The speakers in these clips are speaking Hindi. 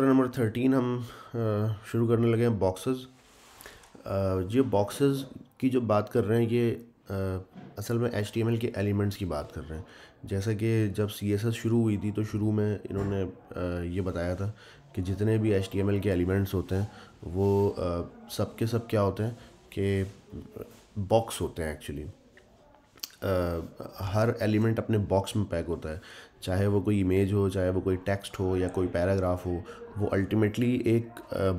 चैप्टर नंबर थर्टीन हम शुरू करने लगे हैं बॉक्सेस ये बॉक्सेस की जो बात कर रहे हैं, ये असल में एचटीएमएल के एलिमेंट्स की बात कर रहे हैं. जैसा कि जब सीएसएस शुरू हुई थी तो शुरू में इन्होंने ये बताया था कि जितने भी एच के एलिमेंट्स होते हैं, वो सब के सब क्या होते हैं कि बॉक्स होते हैं एक्चुअली हर एलिमेंट अपने बॉक्स में पैक होता है. चाहे वो कोई इमेज हो, चाहे वो कोई टेक्स्ट हो या कोई पैराग्राफ हो, वो अल्टीमेटली एक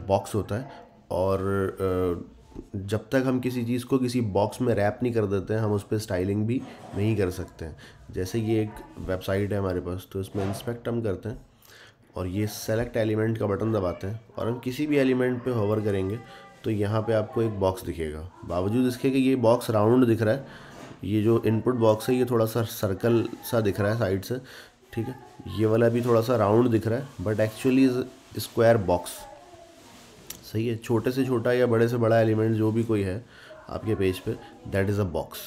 बॉक्स होता है और जब तक हम किसी चीज़ को किसी बॉक्स में रैप नहीं कर देते हैं, हम उस पर स्टाइलिंग भी नहीं कर सकते हैं। जैसे ये एक वेबसाइट है हमारे पास तो इसमें इंस्पेक्ट हम करते हैं और ये सेलेक्ट एलिमेंट का बटन दबाते हैं और हम किसी भी एलिमेंट पे होवर करेंगे तो यहाँ पे आपको एक बॉक्स दिखेगा। बावजूद इसके कि ये बॉक्स राउंड दिख रहा है, ये जो इनपुट बॉक्स है, ये थोड़ा सा सर्कल सा दिख रहा है साइड से ठीक है? ये वाला भी थोड़ा सा राउंड दिख रहा है but actually is square box सही है? छोटे से छोटा या बड़े से बड़ा एलिमेंट जो भी कोई है आपके पेज पे दैट इज़ अ बॉक्स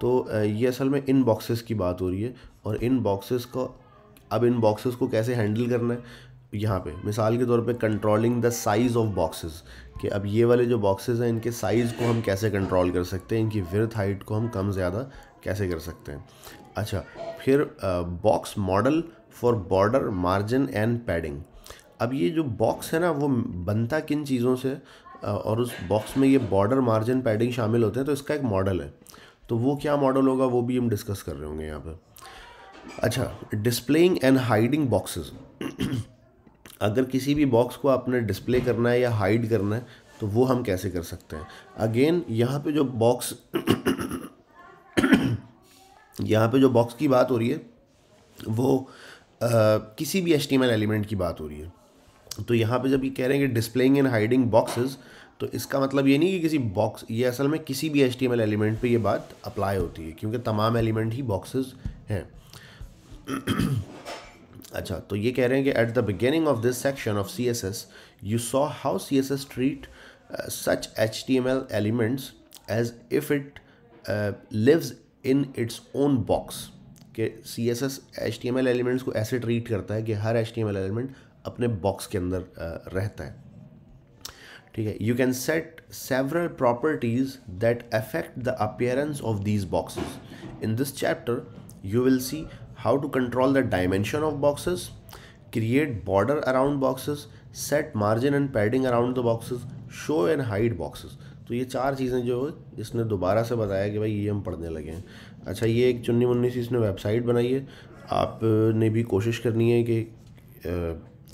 तो ये असल में इन बॉक्सेस की बात हो रही है, और इन बॉक्सेस को, अब इन बॉक्सेस को कैसे हैंडल करना है? यहाँ पे, मिसाल के तौर पे controlling the size of boxes कि अब ये वाले जो बॉक्सेस हैं, इनके साइज़ को हम कैसे कंट्रोल कर सकते हैं? इनकी विर्थ हाइट को हम कम ज़्यादा कैसे कर सकते हैं? अच्छा फिर box model for border margin and padding अब ये जो बॉक्स है ना, वो बनता किन चीज़ों से? और उस बॉक्स में ये बॉर्डर मार्जिन पैडिंग शामिल होते हैं तो इसका एक मॉडल है। तो वो क्या मॉडल होगा, वो भी हम डिस्कस कर रहे होंगे यहाँ पे। अच्छा डिस्प्लेइंग एंड हाइडिंग बॉक्सेस अगर किसी भी बॉक्स को आपने डिस्प्ले करना है या हाइड करना है तो वो हम कैसे कर सकते हैं? अगेन यहाँ पे जो बॉक्स यहाँ पे जो बॉक्स की बात हो रही है वो आ, किसी भी एचटीएमएल एलिमेंट की बात हो रही है। तो यहाँ पे जब ये कह रहे हैं कि डिस्प्लेइंग एंड हाइडिंग बॉक्सेस तो इसका मतलब ये नहीं कि किसी बॉक्स ये असल में किसी भी एचटीएमएल एलिमेंट पे ये बात अप्लाई होती है क्योंकि तमाम एलिमेंट ही बॉक्सेस हैं। अच्छा तो ये कह रहे हैं कि at the beginning of this section of C S S you saw how C S S treat such H T M L elements as if it lives in its own box के C S S H T M L elements को ऐसे ट्रीट करता है कि हर H T M L element अपने बॉक्स के अंदर रहता है। ठीक है? You can set several properties that affect the appearance of these boxes in this chapter you will see how to control the dimension of boxes create border around boxes set margin and padding around the boxes show and hide boxes तो ये चार चीज़ें जो इसने दोबारा से बताया कि भाई ये हम पढ़ने लगे हैं। अच्छा ये एक चुन्नी मुन्नी सी इसने वेबसाइट बनाई है। आपने भी कोशिश करनी है कि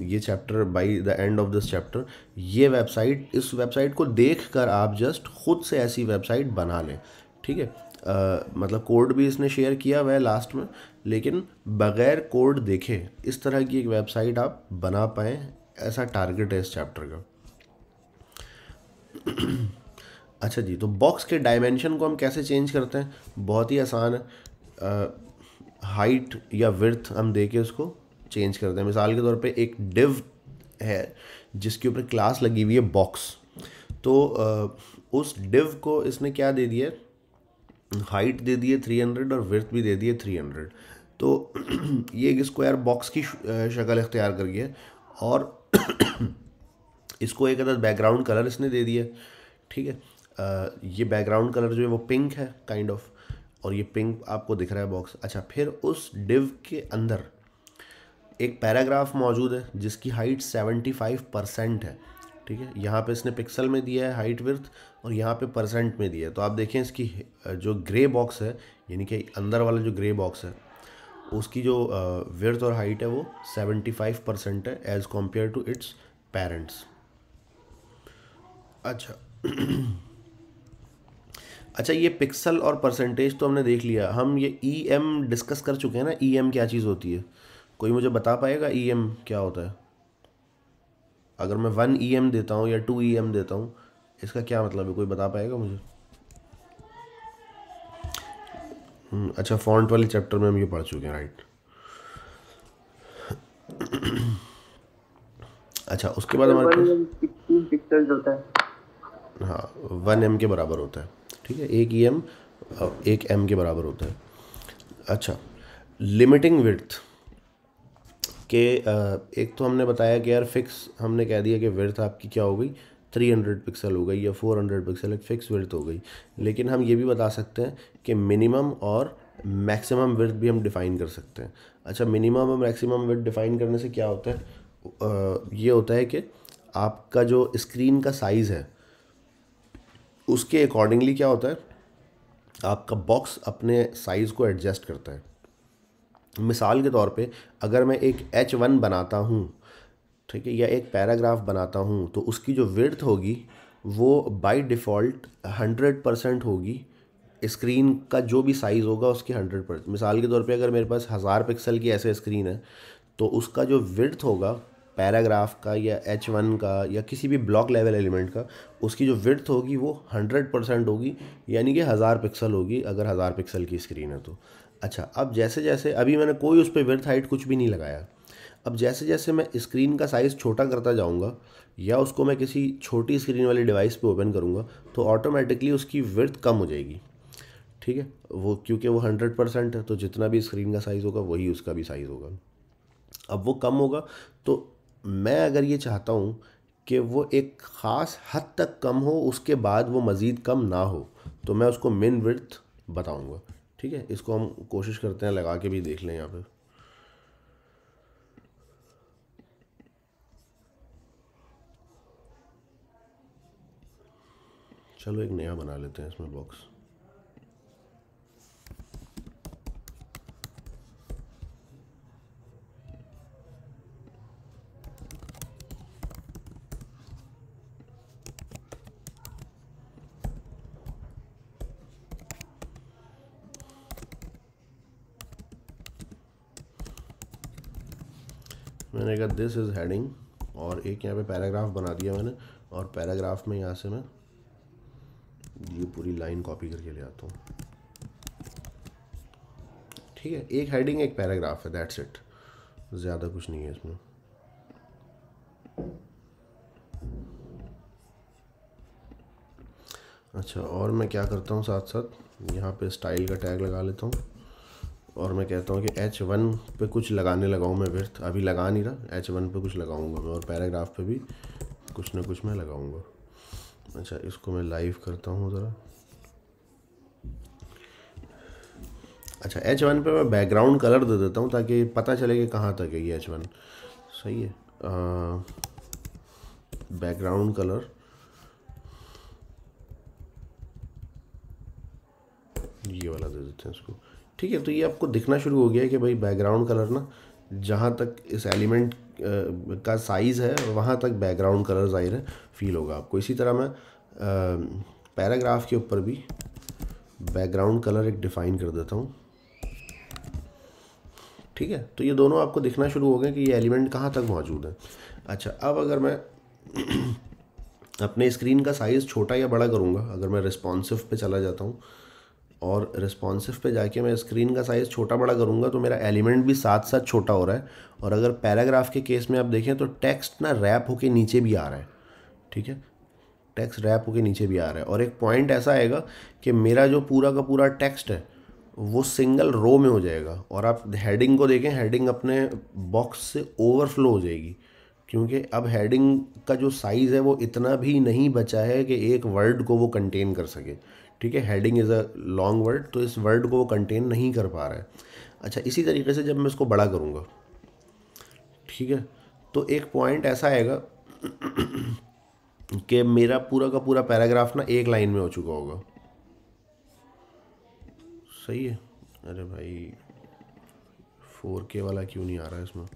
ये chapter by the end of this chapter ये वेबसाइट, इस वेबसाइट को देख कर आप जस्ट खुद से ऐसी वेबसाइट बना लें। ठीक है? मतलब कोड भी इसने शेयर किया हुआ है लास्ट में, लेकिन बग़ैर कोड देखे इस तरह की एक वेबसाइट आप बना पाएँ, ऐसा टारगेट है इस चैप्टर का। अच्छा जी तो बॉक्स के डायमेंशन को हम कैसे चेंज करते हैं? बहुत ही आसान है। हाइट या विर्थ हम दे के उसको चेंज करते हैं। मिसाल के तौर पे एक डिव है जिसके ऊपर क्लास लगी हुई है बॉक्स तो आ, उस डिव को इसने क्या दे दिया? हाइट दे दिए थ्री हंड्रेड और विर्थ भी दे दिए थ्री हंड्रेड तो ये एक स्क्वायर बॉक्स की शक्ल इख्तियार कर गया और इसको एक अदर बैकग्राउंड कलर इसने दे दिया। ठीक है? ये बैकग्राउंड कलर जो है वो पिंक है काइंड kind ऑफ़ of, और ये पिंक आपको दिख रहा है बॉक्स अच्छा फिर उस डिव के अंदर एक पैराग्राफ मौजूद है जिसकी हाइट सेवेंटी फाइव परसेंट है ठीक है? यहाँ पे इसने पिक्सल में दिया है हाइट विर्थ और यहाँ पे परसेंट में दिया है। तो आप देखें इसकी जो ग्रे बॉक्स है यानी कि अंदर वाला जो ग्रे बॉक्स है उसकी जो विर्थ और हाइट है वो सेवेंटी फाइव परसेंट है as compare to its parents अच्छा। अच्छा ये पिक्सल और परसेंटेज तो हमने देख लिया। हम ये ई एम डिस्कस कर चुके हैं ना ई एम क्या चीज़ होती है। कोई मुझे बता पाएगा ई एम क्या होता है? अगर मैं वन ई एम देता हूँ या टू ई एम देता हूँ इसका क्या मतलब है? कोई बता पाएगा मुझे? हम्म, अच्छा फॉन्ट वाले चैप्टर में हम ये पढ़ चुके हैं राइट अच्छा उसके बाद हमारे पास होता है। हाँ वन एम के बराबर होता है। ठीक है, एक ई एम एक एम के बराबर होता है। अच्छा लिमिटिंग विर्थ के एक तो हमने बताया कि यार फिक्स हमने कह दिया कि वर्थ आपकी क्या हो गई? थ्री हंड्रेड पिक्सल हो गई या फोर हंड्रेड पिक्सल एक फ़िक्स वर्थ हो गई। लेकिन हम ये भी बता सकते हैं कि मिनिमम और मैक्सिमम वर्थ भी हम डिफ़ाइन कर सकते हैं। अच्छा मिनिमम और मैक्सिमम वर्थ डिफ़ाइन करने से क्या होता है? ये होता है कि आपका जो स्क्रीन का साइज़ है उसके अकॉर्डिंगली क्या होता है? आपका बॉक्स अपने साइज़ को एडजस्ट करता है। मिसाल के तौर पे अगर मैं एक एच वन बनाता हूँ, ठीक है, या एक पैराग्राफ बनाता हूँ तो उसकी जो विर्थ होगी, वो बाय डिफ़ॉल्ट हंड्रेड परसेंट होगी। स्क्रीन का जो भी साइज़ होगा, उसकी हंड्रेड परसेंट मिसाल के तौर पे अगर मेरे पास हज़ार पिक्सल की ऐसे स्क्रीन है तो उसका जो विर्थ होगा पैराग्राफ का या एच वन का या किसी भी ब्लॉक लेवल एलिमेंट का, उसकी जो विर्थ होगी वो हंड्रेड परसेंट होगी, यानी कि हज़ार पिक्सल होगी अगर हज़ार पिक्सल की स्क्रीन है तो। अच्छा अब जैसे जैसे अभी मैंने कोई उस पर विर्थ हाइट कुछ भी नहीं लगाया। अब जैसे जैसे मैं स्क्रीन का साइज़ छोटा करता जाऊँगा या उसको मैं किसी छोटी स्क्रीन वाली डिवाइस पे ओपन करूँगा तो ऑटोमेटिकली उसकी विर्थ कम हो जाएगी। ठीक है? वो, क्योंकि वो हंड्रेड परसेंट है तो जितना भी स्क्रीन का साइज़ होगा, वही उसका भी साइज़ होगा। अब वो कम होगा तो मैं अगर ये चाहता हूँ कि वो एक ख़ास हद तक कम हो, उसके बाद वो मज़ीद कम ना हो तो मैं उसको मिन विर्थ बताऊँगा। ठीक है? इसको हम कोशिश करते हैं लगा के भी देख लें यहाँ पे। चलो एक नया बना लेते हैं इसमें बॉक्स मैंने दिस इज़ हेडिंग और एक यहाँ पे पैराग्राफ बना दिया मैंने, और पैराग्राफ में यहाँ से मैं ये पूरी लाइन कॉपी करके ले आता हूँ। ठीक है, एक हेडिंग एक पैराग्राफ है दैट्स इट ज़्यादा कुछ नहीं है इसमें। अच्छा और मैं क्या करता हूँ साथ साथ यहाँ पे स्टाइल का टैग लगा लेता हूँ। और मैं कहता हूँ कि एच वन पे कुछ लगाने लगाऊँ मैं विर्थ अभी लगा नहीं रहा। एच वन पर कुछ लगाऊँगा मैं और पैराग्राफ पे भी कुछ ना कुछ मैं लगाऊँगा। अच्छा इसको मैं लाइव करता हूँ ज़रा। अच्छा एच वन पर मैं बैकग्राउंड कलर दे देता हूँ ताकि पता चले कि कहाँ तक है ये एच वन सही है। बैकग्राउंड कलर ये वाला दे देते हैं इसको। ठीक है तो ये आपको दिखना शुरू हो गया है कि भाई बैकग्राउंड कलर ना, जहाँ तक इस एलिमेंट का साइज़ है, वहाँ तक बैकग्राउंड कलर ज़ाहिर है फील होगा आपको। इसी तरह मैं पैराग्राफ के ऊपर भी बैकग्राउंड कलर एक डिफ़ाइन कर देता हूँ। ठीक है तो ये दोनों आपको दिखना शुरू हो गए कि ये एलिमेंट कहाँ तक मौजूद है। अच्छा अब अगर मैं अपने स्क्रीन का साइज़ छोटा या बड़ा करूँगा, अगर मैं रिस्पॉन्सिव पे चला जाता हूँ और रिस्पॉन्सिव पे जाके मैं स्क्रीन का साइज़ छोटा बड़ा करूँगा तो मेरा एलिमेंट भी साथ साथ छोटा हो रहा है। और अगर पैराग्राफ के केस में आप देखें तो टेक्स्ट ना रैप होके नीचे भी आ रहा है। ठीक है? टेक्स्ट रैप होके नीचे भी आ रहा है। और एक पॉइंट ऐसा आएगा कि मेरा जो पूरा का पूरा टेक्स्ट है, वो सिंगल रो में हो जाएगा। और आप हेडिंग को देखें हेडिंग अपने बॉक्स से ओवरफ्लो हो जाएगी। क्योंकि अब हेडिंग का जो साइज़ है, वो इतना भी नहीं बचा है कि एक वर्ड को वो कंटेन कर सके। ठीक है heading is a long word तो इस वर्ड को वो कंटेन नहीं कर पा रहा है। अच्छा इसी तरीके से जब मैं इसको बड़ा करूँगा, ठीक है तो एक पॉइंट ऐसा आएगा कि मेरा पूरा का पूरा पैराग्राफ ना एक लाइन में हो चुका होगा। सही है? अरे भाई फोर के वाला क्यों नहीं आ रहा है इसमें?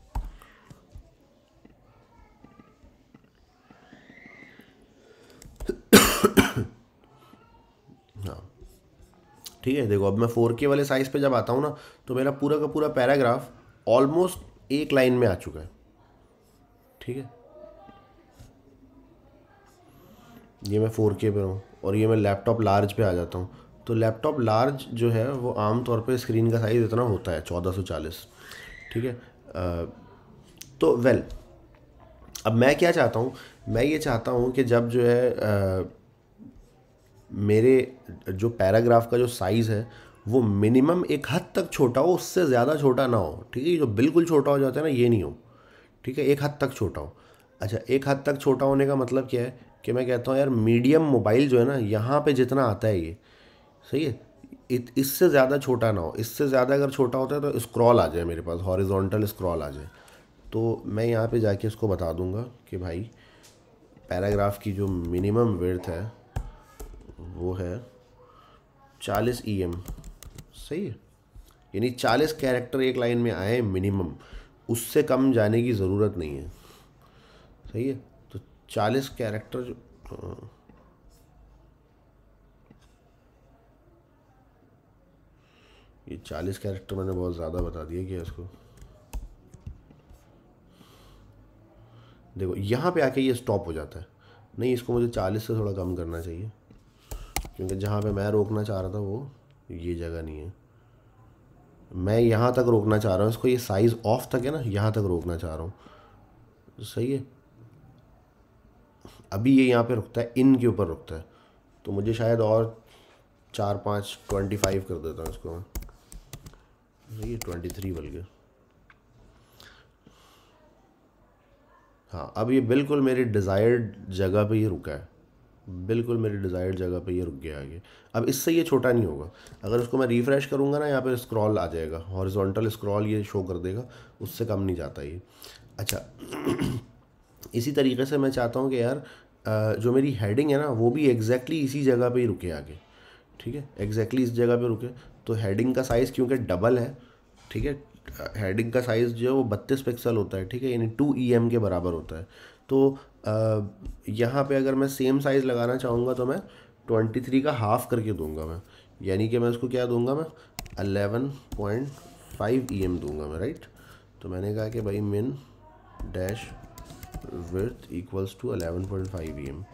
ठीक है देखो अब मैं फोर के वाले साइज़ पे जब आता हूँ ना तो मेरा पूरा का पूरा पैराग्राफ ऑलमोस्ट एक लाइन में आ चुका है। ठीक है? ये मैं फोर के पे हूँ और ये मैं लैपटॉप लार्ज पे आ जाता हूँ। तो लैपटॉप लार्ज जो है वो आम तौर स्क्रीन का साइज़ इतना होता है चौदह सौ चालीस। ठीक है? तो वेल अब मैं क्या चाहता हूँ? मैं ये चाहता हूँ कि जब जो है आ, मेरे जो पैराग्राफ का जो साइज़ है, वो मिनिमम एक हद तक छोटा हो, उससे ज़्यादा छोटा ना हो, ठीक है? जो बिल्कुल छोटा हो जाता है ना, ये नहीं हो, ठीक है? एक हद तक छोटा हो। अच्छा एक हद तक छोटा होने का मतलब क्या है कि मैं कहता हूँ, यार, मीडियम मोबाइल जो है ना, यहाँ पे जितना आता है ये, सही है? इससे ज़्यादा छोटा ना हो। इससे ज़्यादा अगर छोटा होता है तो स्क्रॉल आ जाए मेरे पास हॉरिजॉन्टल स्क्रॉल आ जाए। तो मैं यहाँ पे जाके इसको बता दूँगा कि भाई, पैराग्राफ की जो मिनिमम वर्थ है वो है चालीस ई एम सही है। यानी चालीस कैरेक्टर एक लाइन में आए मिनिमम उससे कम जाने की ज़रूरत नहीं है। सही है? तो चालीस कैरेक्टर जो हाँ। ये चालीस कैरेक्टर मैंने बहुत ज़्यादा बता दिया क्या इसको? देखो, यहाँ पे आके ये स्टॉप हो जाता है। नहीं, इसको मुझे चालीस से थोड़ा कम करना चाहिए। क्योंकि जहाँ पे मैं रोकना चाह रहा था वो ये जगह नहीं है। मैं यहाँ तक रोकना चाह रहा हूँ, इसको ये साइज़ ऑफ़ तक है ना, यहाँ तक रोकना चाह रहा हूँ। सही है? अभी ये यहाँ पे रुकता है, इन के ऊपर रुकता है। तो मुझे शायद और चार पाँच ट्वेंटी फाइव कर देता हूँ इसको मैं। ये ट्वेंटी थ्री बल्कि हाँ अब ये बिल्कुल मेरी डिज़ायर्ड जगह पे ये रुका है। बिल्कुल मेरी डिज़ायर्ड जगह पे ये रुक गया आगे अब इससे ये छोटा नहीं होगा। अगर उसको मैं रिफ़्रेश करूँगा ना, यहाँ पे स्क्रॉल आ जाएगा। हॉरिजॉन्टल स्क्रॉल ये शो कर देगा। उससे कम नहीं जाता ये। अच्छा इसी तरीके से मैं चाहता हूँ कि यार जो मेरी हेडिंग है ना, वो भी एग्जैक्टली exactly इसी जगह पे ही रुके आगे। ठीक है? एग्जैक्टली इस जगह पे रुके। तो हेडिंग का साइज़ क्योंकि डबल है, ठीक है? हेडिंग का साइज़ जो है वो बत्तीस पिक्सल होता है, ठीक है? यानी टू ई एम के बराबर होता है। तो यहाँ पे अगर मैं सेम साइज़ लगाना चाहूँगा तो मैं ट्वेंटी थ्री का हाफ़ करके दूँगा मैं। यानी कि मैं उसको क्या दूँगा मैं? Eleven point five E M दूँगा मैं राइट तो मैंने कहा कि भाई min dash width equals to eleven point five E M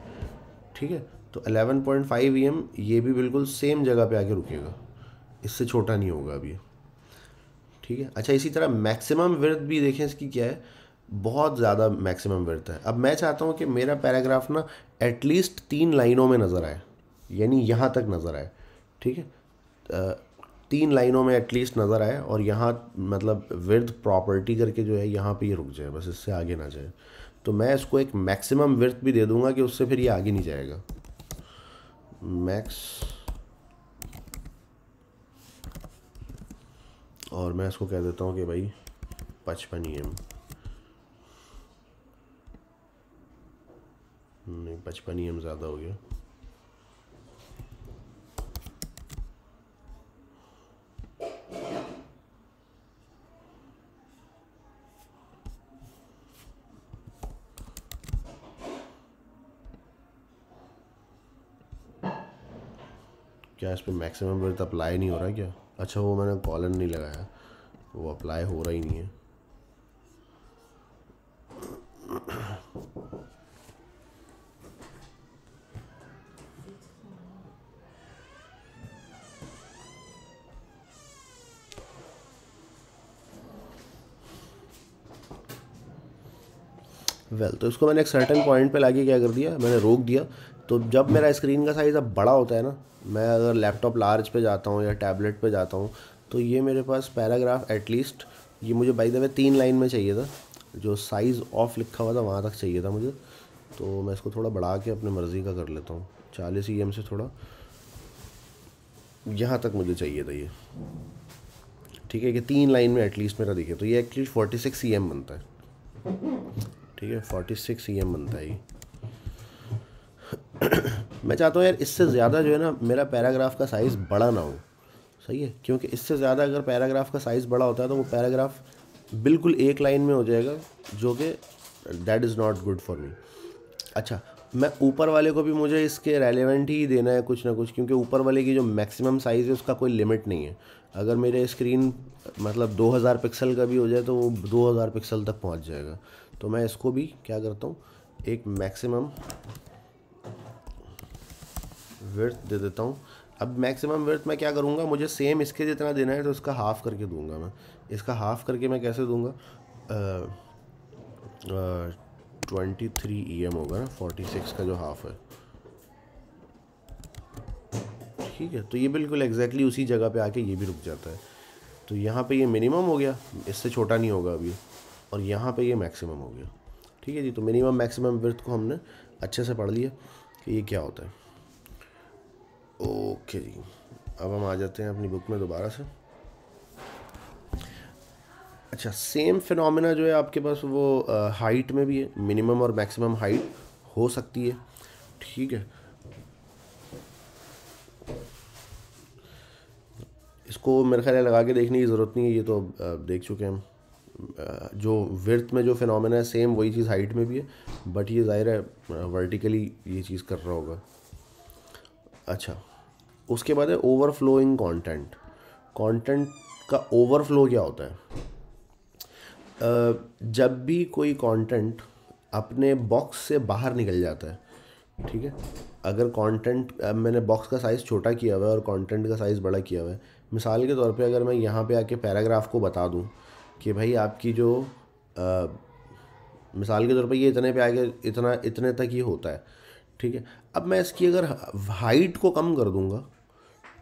ठीक है? तो eleven point five E M ये भी बिल्कुल सेम जगह पे आके रुकेगा। इससे छोटा नहीं होगा अभी। ठीक है? अच्छा इसी तरह मैक्सिमम विर्थ भी देखें इसकी क्या है? बहुत ज़्यादा मैक्सिमम विर्थ है। अब मैं चाहता हूँ कि मेरा पैराग्राफ ना एटलीस्ट तीन लाइनों में नज़र आए, यानी यहाँ तक नज़र आए, ठीक है? तीन लाइनों में एटलीस्ट नज़र आए और यहाँ मतलब विर्थ प्रॉपर्टी करके जो है यहाँ पे ये यह रुक जाए, बस इससे आगे ना जाए। तो मैं इसको एक मैक्सिमम विर्थ भी दे दूँगा कि उससे फिर ये आगे नहीं जाएगा। मैक्स और मैं इसको कह देता हूँ कि भाई पचपन ई एम नहीं पचपन ही एम ज़्यादा हो गया। क्या इस पर मैक्सिमम वर्थ अप्लाई नहीं हो रहा क्या? अच्छा वो मैंने कॉलन नहीं लगाया। वो अप्लाई हो रहा ही नहीं है। वेल तो इसको मैंने एक सर्टन पॉइंट पे लाके क्या कर दिया? मैंने रोक दिया। तो जब मेरा स्क्रीन का साइज़ अब बड़ा होता है ना, मैं अगर लैपटॉप लार्ज पे जाता हूँ या टैबलेट पे जाता हूँ तो ये मेरे पास पैराग्राफ एटलीस्ट ये मुझे बाई द तीन लाइन में चाहिए था। जो साइज़ ऑफ़ लिखा हुआ था, वहाँ तक चाहिए था मुझे। तो मैं इसको थोड़ा बढ़ा के अपने मर्ज़ी का कर लेता हूँ। चालीस ई से थोड़ा। यहाँ तक मुझे चाहिए था ये। ठीक है कि तीन लाइन में एटलीस्ट मेरा दिखे। तो ये एटलीस्ट फोर्टी सिक्स ई बनता है। ठीक है फोर्टी सिक्स ई एम बनता है मैं चाहता हूँ यार इससे ज़्यादा जो है ना मेरा पैराग्राफ का साइज़ बड़ा ना हो। सही है? क्योंकि इससे ज़्यादा अगर पैराग्राफ का साइज़ बड़ा होता है तो वो पैराग्राफ बिल्कुल एक लाइन में हो जाएगा, जो कि that is not good for me अच्छा मैं ऊपर वाले को भी मुझे इसके रेलिवेंट ही देना है कुछ ना कुछ, क्योंकि ऊपर वाले की जो मैक्सिमम साइज़ है उसका कोई लिमिट नहीं है। अगर मेरे स्क्रीन मतलब 2000 पिक्सल का भी हो जाए तो वो 2000 पिक्सल तक पहुँच जाएगा। तो मैं इसको भी क्या करता हूँ, एक मैक्सिमम वर्थ दे देता हूँ। अब मैक्सिमम वर्थ मैं क्या करूँगा, मुझे सेम इसके जितना देना है तो इसका हाफ़ करके दूँगा मैं। इसका हाफ़ करके मैं कैसे दूँगा? ट्वेंटी थ्री ई एम होगा ना फोर्टी सिक्स का जो हाफ़ है। ठीक है तो ये बिल्कुल एग्जैक्टली उसी जगह पे आके ये भी रुक जाता है। तो यहाँ पे ये मिनिमम हो गया, इससे छोटा नहीं होगा अभी और यहाँ पे ये मैक्सिमम हो गया। ठीक है जी तो मिनिमम मैक्सिमम विर्थ को हमने अच्छे से पढ़ लिया कि ये क्या होता है। ओके जी, अब हम आ जाते हैं अपनी बुक में दोबारा से। अच्छा सेम फिनोमिना जो है आपके पास वो हाइट में भी है। मिनिमम और मैक्सिमम हाइट हो सकती है। ठीक है। इसको मेरे ख्याल लगा के देखने की ज़रूरत नहीं है, ये तो देख चुके हैं हम। जो विर्थ में जो फिनोमिना है, सेम वही चीज़ हाइट में भी है, बट ये ज़ाहिर है वर्टिकली ये चीज़ कर रहा होगा। अच्छा उसके बाद है ओवरफ्लोइंग कंटेंट कंटेंट का ओवरफ्लो क्या होता है? जब भी कोई कंटेंट अपने बॉक्स से बाहर निकल जाता है, ठीक है? अगर कंटेंट मैंने बॉक्स का साइज़ छोटा किया हुआ है और कंटेंट का साइज़ बड़ा किया हुआ है, मिसाल के तौर पे अगर मैं यहाँ पे आके पैराग्राफ को बता दूँ कि भाई आपकी जो आ, मिसाल के तौर पर ये इतने पे आगे इतना इतने तक ही होता है ठीक है? अब मैं इसकी अगर हाइट को कम कर दूँगा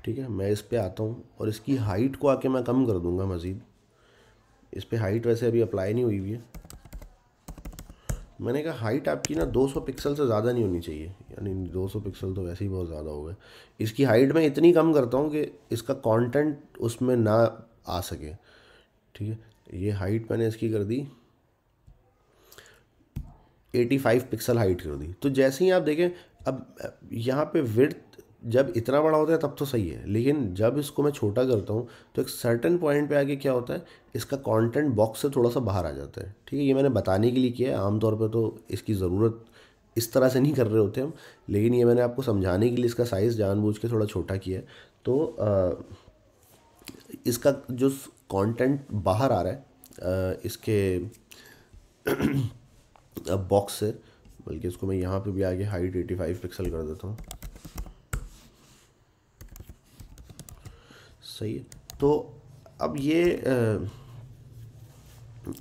ठीक है? मैं इस पर आता हूँ और इसकी हाइट को आके मैं कम कर दूँगा मज़ीद। इस पर हाइट वैसे अभी अप्लाई नहीं हुई हुई है। मैंने कहा हाइट आपकी ना 200 पिक्सल से ज़्यादा नहीं होनी चाहिए। यानी 200 पिक्सल तो वैसे ही बहुत ज़्यादा हो गए। इसकी हाइट मैं इतनी कम करता हूँ कि इसका कंटेंट उसमें ना आ सके ठीक है? ये हाइट मैंने इसकी कर दी। 85 पिक्सल हाइट कर दी। तो जैसे ही आप देखें अब यहाँ पे विर्थ जब इतना बड़ा होता है तब तो सही है लेकिन जब इसको मैं छोटा करता हूँ तो एक सर्टन पॉइंट पे आके क्या होता है इसका कंटेंट बॉक्स से थोड़ा सा बाहर आ जाता है। ठीक है ये मैंने बताने के लिए किया है आमतौर पर तो इसकी ज़रूरत इस तरह से नहीं कर रहे होते हम लेकिन ये मैंने आपको समझाने के लिए इसका साइज़ जानबूझ के थोड़ा छोटा किया है। तो आ, इसका जो कंटेंट बाहर आ रहा है इसके बॉक्स से, बल्कि इसको मैं यहाँ पे भी आगे हाइट 85 पिक्सल कर देता हूँ। सही है। तो अब ये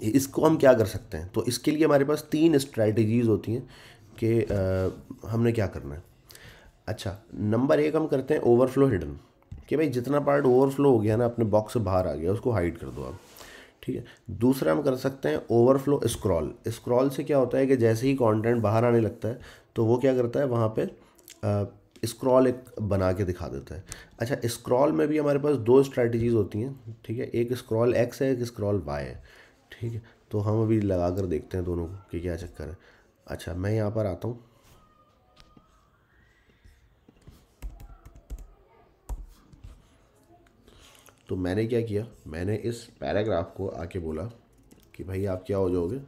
इसको हम क्या कर सकते हैं? तो इसके लिए हमारे पास तीन स्ट्रैटेजीज़ होती हैं कि हमने क्या करना है। अच्छा नंबर एक हम करते हैं ओवरफ्लो हिडन कि भाई जितना पार्ट ओवरफ्लो हो गया ना, अपने बॉक्स से बाहर आ गया, उसको हाइड कर दो आप। ठीक है? दूसरा हम कर सकते हैं ओवरफ्लो स्क्रॉल स्क्रॉल से क्या होता है कि जैसे ही कंटेंट बाहर आने लगता है तो वो क्या करता है, वहाँ पे स्क्रॉल एक बना के दिखा देता है। अच्छा स्क्रॉल में भी हमारे पास दो स्ट्रैटेजीज़ होती हैं, ठीक है? एक स्क्रॉल एक्स है, एक स्क्रॉल वाई है। ठीक है? तो हम अभी लगा कर देखते हैं दोनों को कि क्या चक्कर है। अच्छा मैं यहाँ पर आता हूँ। तो मैंने क्या किया? मैंने इस पैराग्राफ को आके बोला कि भाई आप क्या हो जाओगे?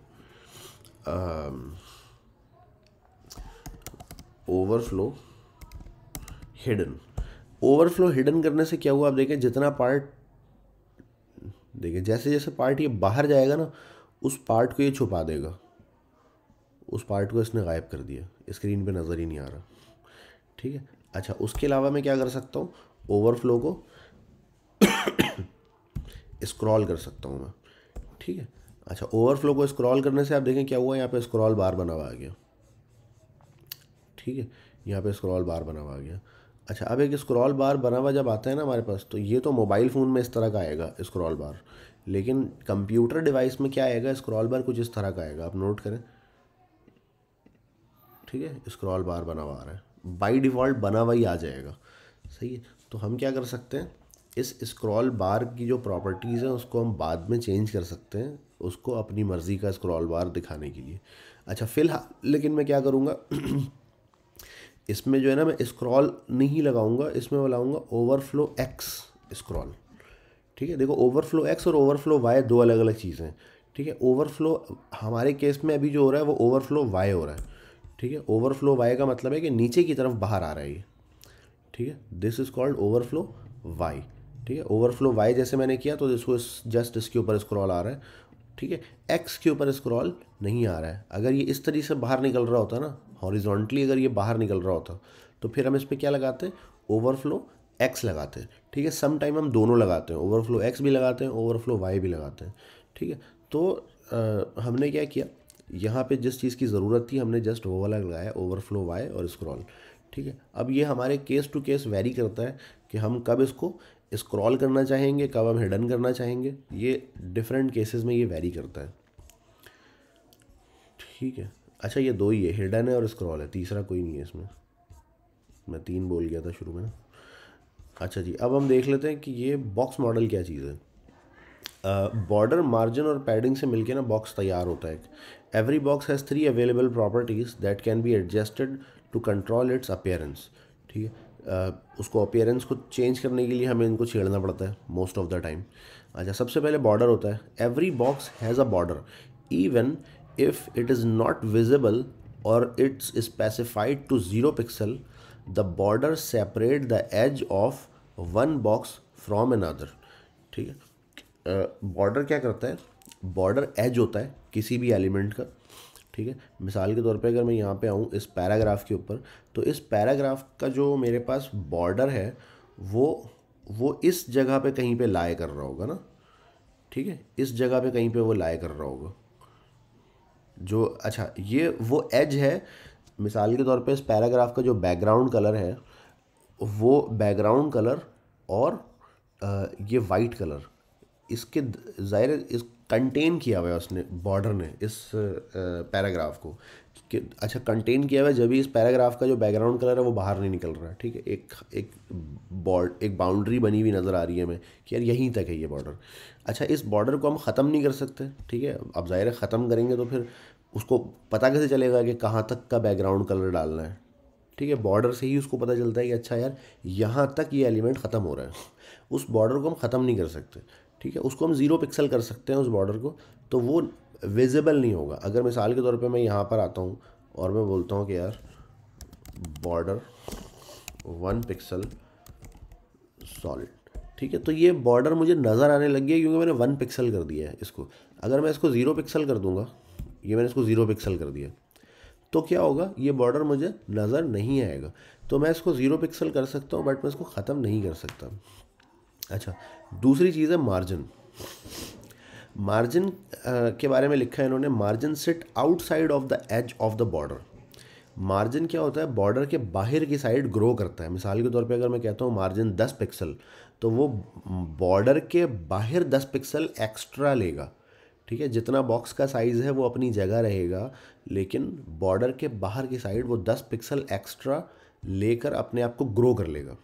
ओवरफ्लो हिडन ओवरफ्लो हिडन करने से क्या हुआ? आप देखें, जितना पार्ट देखिए जैसे जैसे पार्ट ये बाहर जाएगा ना, उस पार्ट को ये छुपा देगा। उस पार्ट को इसने गायब कर दिया। स्क्रीन पे नज़र ही नहीं आ रहा। ठीक है? अच्छा उसके अलावा मैं क्या कर सकता हूँ? ओवरफ्लो को स्क्रॉल कर सकता हूँ मैं। ठीक है? अच्छा ओवरफ्लो को स्क्रॉल करने से आप देखें क्या हुआ? यहाँ पे स्क्रॉल बार बना हुआ आ गया। ठीक है? यहाँ पे स्क्रॉल बार बना हुआ आ गया। अच्छा अब एक स्क्रॉल बार बना हुआ जब आता है ना हमारे पास तो ये तो मोबाइल फ़ोन में इस तरह का आएगा, स्क्रॉल बार। लेकिन कंप्यूटर डिवाइस में क्या आएगा? स्क्रॉल बार कुछ इस तरह का आएगा। आप नोट करें। ठीक है? स्क्रॉल बार बना हुआ आ रहा है। बाई डिफ़ॉल्ट बना हुआ ही आ जाएगा। सही है? तो हम क्या कर सकते हैं? इस स्क्रॉल बार की जो प्रॉपर्टीज़ हैं, उसको हम बाद में चेंज कर सकते हैं, उसको अपनी मर्ज़ी का स्क्रॉल बार दिखाने के लिए। अच्छा फ़िलहाल लेकिन मैं क्या करूँगा? इसमें जो है ना, मैं स्क्रॉल नहीं लगाऊँगा, इसमें मैं लगाऊँगा ओवरफ्लो एक्स स्क्रॉल ठीक है? देखो ओवरफ्लो एक्स और ओवरफ्लो वाई दो अलग अलग चीज़ें हैं। ठीक है? ओवरफ्लो हमारे केस में अभी जो हो रहा है, वो ओवरफ्लो वाई हो रहा है। ठीक है? ओवरफ्लो वाई का मतलब है कि नीचे की तरफ़ बाहर आ रहा है ये। ठीक है? This is called overflow Y ठीक है? ओवरफ्लो वाई जैसे मैंने किया तो इसको जस्ट इसके ऊपर स्क्रॉल आ रहा है। ठीक है? एक्स के ऊपर स्क्रॉल नहीं आ रहा है। अगर ये इस तरीके से बाहर निकल रहा होता ना हॉरिजॉन्टली अगर ये बाहर निकल रहा होता तो फिर हम इस पर क्या लगाते हैं? ओवरफ्लो एक्स लगाते हैं। ठीक है? सम टाइम हम दोनों लगाते हैं। ओवरफ्लो एक्स भी लगाते हैं ओवरफ्लो वाई भी लगाते हैं। ठीक है? तो आ, हमने क्या किया? यहाँ पे जिस चीज़ की ज़रूरत थी हमने जस्ट वो वाला लगाया ओवरफ्लो वाई और स्क्रॉल ठीक है? अब ये हमारे केस टू केस वेरी करता है कि हम कब इसको स्क्रॉल करना चाहेंगे, कब हम हिडन करना चाहेंगे, ये डिफरेंट केसेस में ये वेरी करता है। ठीक है। अच्छा ये दो ही है हिडन है और स्क्रॉल है, तीसरा कोई नहीं है इसमें। मैं तीन बोल गया था शुरू में अच्छा जी, अब हम देख लेते हैं कि ये बॉक्स मॉडल क्या चीज़ है। बॉर्डर मार्जिन और पैडिंग से मिलके ना बॉक्स तैयार होता है every box has three available properties that can be adjusted to control its appearance ठीक है। उसको अपेयरेंस को चेंज करने के लिए हमें इनको छेड़ना पड़ता है मोस्ट ऑफ़ द टाइम अच्छा सबसे पहले बॉर्डर होता है। Every box has a border even if it is not visible और its specified to zero pixel the border separate the edge of one box from another ठीक है? बॉर्डर क्या करता है? बॉर्डर एज होता है किसी भी एलिमेंट का। ठीक है? मिसाल के तौर पे अगर मैं यहाँ पे आऊँ इस पैराग्राफ के ऊपर तो इस पैराग्राफ का जो मेरे पास बॉर्डर है, वो वो इस जगह पे कहीं पे लाए कर रहा होगा ना? ठीक है? इस जगह पे कहीं पे वो लाए कर रहा होगा। जो अच्छा ये, वो एज है। मिसाल के तौर पे इस पैराग्राफ का जो बैकग्राउंड कलर है, वो बैकग्राउंड कलर और ये वाइट कलर इसके ज़ाहिर इस कंटेन किया हुआ है उसने बॉर्डर ने, इस पैराग्राफ को। कि अच्छा कंटेन किया हुआ है, जब भी इस पैराग्राफ का जो बैकग्राउंड कलर है, वो बाहर नहीं निकल रहा है, ठीक है? एक एक बॉर्ड एक बाउंड्री बनी हुई नज़र आ रही है हमें कि यार यहीं तक है ये बॉर्डर अच्छा इस बॉर्डर को हम ख़त्म नहीं कर सकते, ठीक है? अब ज़ाहिर है ख़त्म करेंगे तो फिर उसको पता कैसे चलेगा कि कहाँ तक का बैकग्राउंड कलर डालना है, ठीक है? बॉर्डर से ही उसको पता चलता है कि अच्छा यार, यहाँ तक ये एलिमेंट ख़त्म हो रहा है। उस बॉर्डर को हम ख़त्म नहीं कर सकते। ठीक है, उसको हम ज़ीरो पिक्सल कर सकते हैं उस बॉर्डर को तो वो विजिबल नहीं होगा। अगर मिसाल के तौर पे मैं यहाँ पर आता हूँ और मैं बोलता हूँ कि यार बॉर्डर वन पिक्सल सॉलिड ठीक है तो ये बॉर्डर मुझे नज़र आने लग गया क्योंकि मैंने वन पिक्सल कर दिया है इसको। अगर मैं इसको ज़ीरो पिक्सल कर दूँगा, ये मैंने इसको ज़ीरो पिक्सल कर दिया तो क्या होगा? ये बॉर्डर मुझे नज़र नहीं आएगा। तो मैं इसको ज़ीरो पिक्सल कर सकता हूँ बट मैं इसको ख़त्म नहीं कर सकता। अच्छा दूसरी चीज़ है मार्जिन मार्जिन के बारे में लिखा है इन्होंने margin sit outside of the edge of the border margin क्या होता है? बॉर्डर के बाहर की साइड ग्रो करता है. मिसाल के तौर पे अगर मैं कहता हूँ मार्जिन दस पिक्सल तो वो बॉर्डर के बाहर दस पिक्सल एक्स्ट्रा लेगा. ठीक है? जितना बॉक्स का साइज़ है, वो अपनी जगह रहेगा, लेकिन बॉर्डर के बाहर की साइड वो दस पिक्सल एक्स्ट्रा लेकर अपने आप को ग्रो कर लेगा.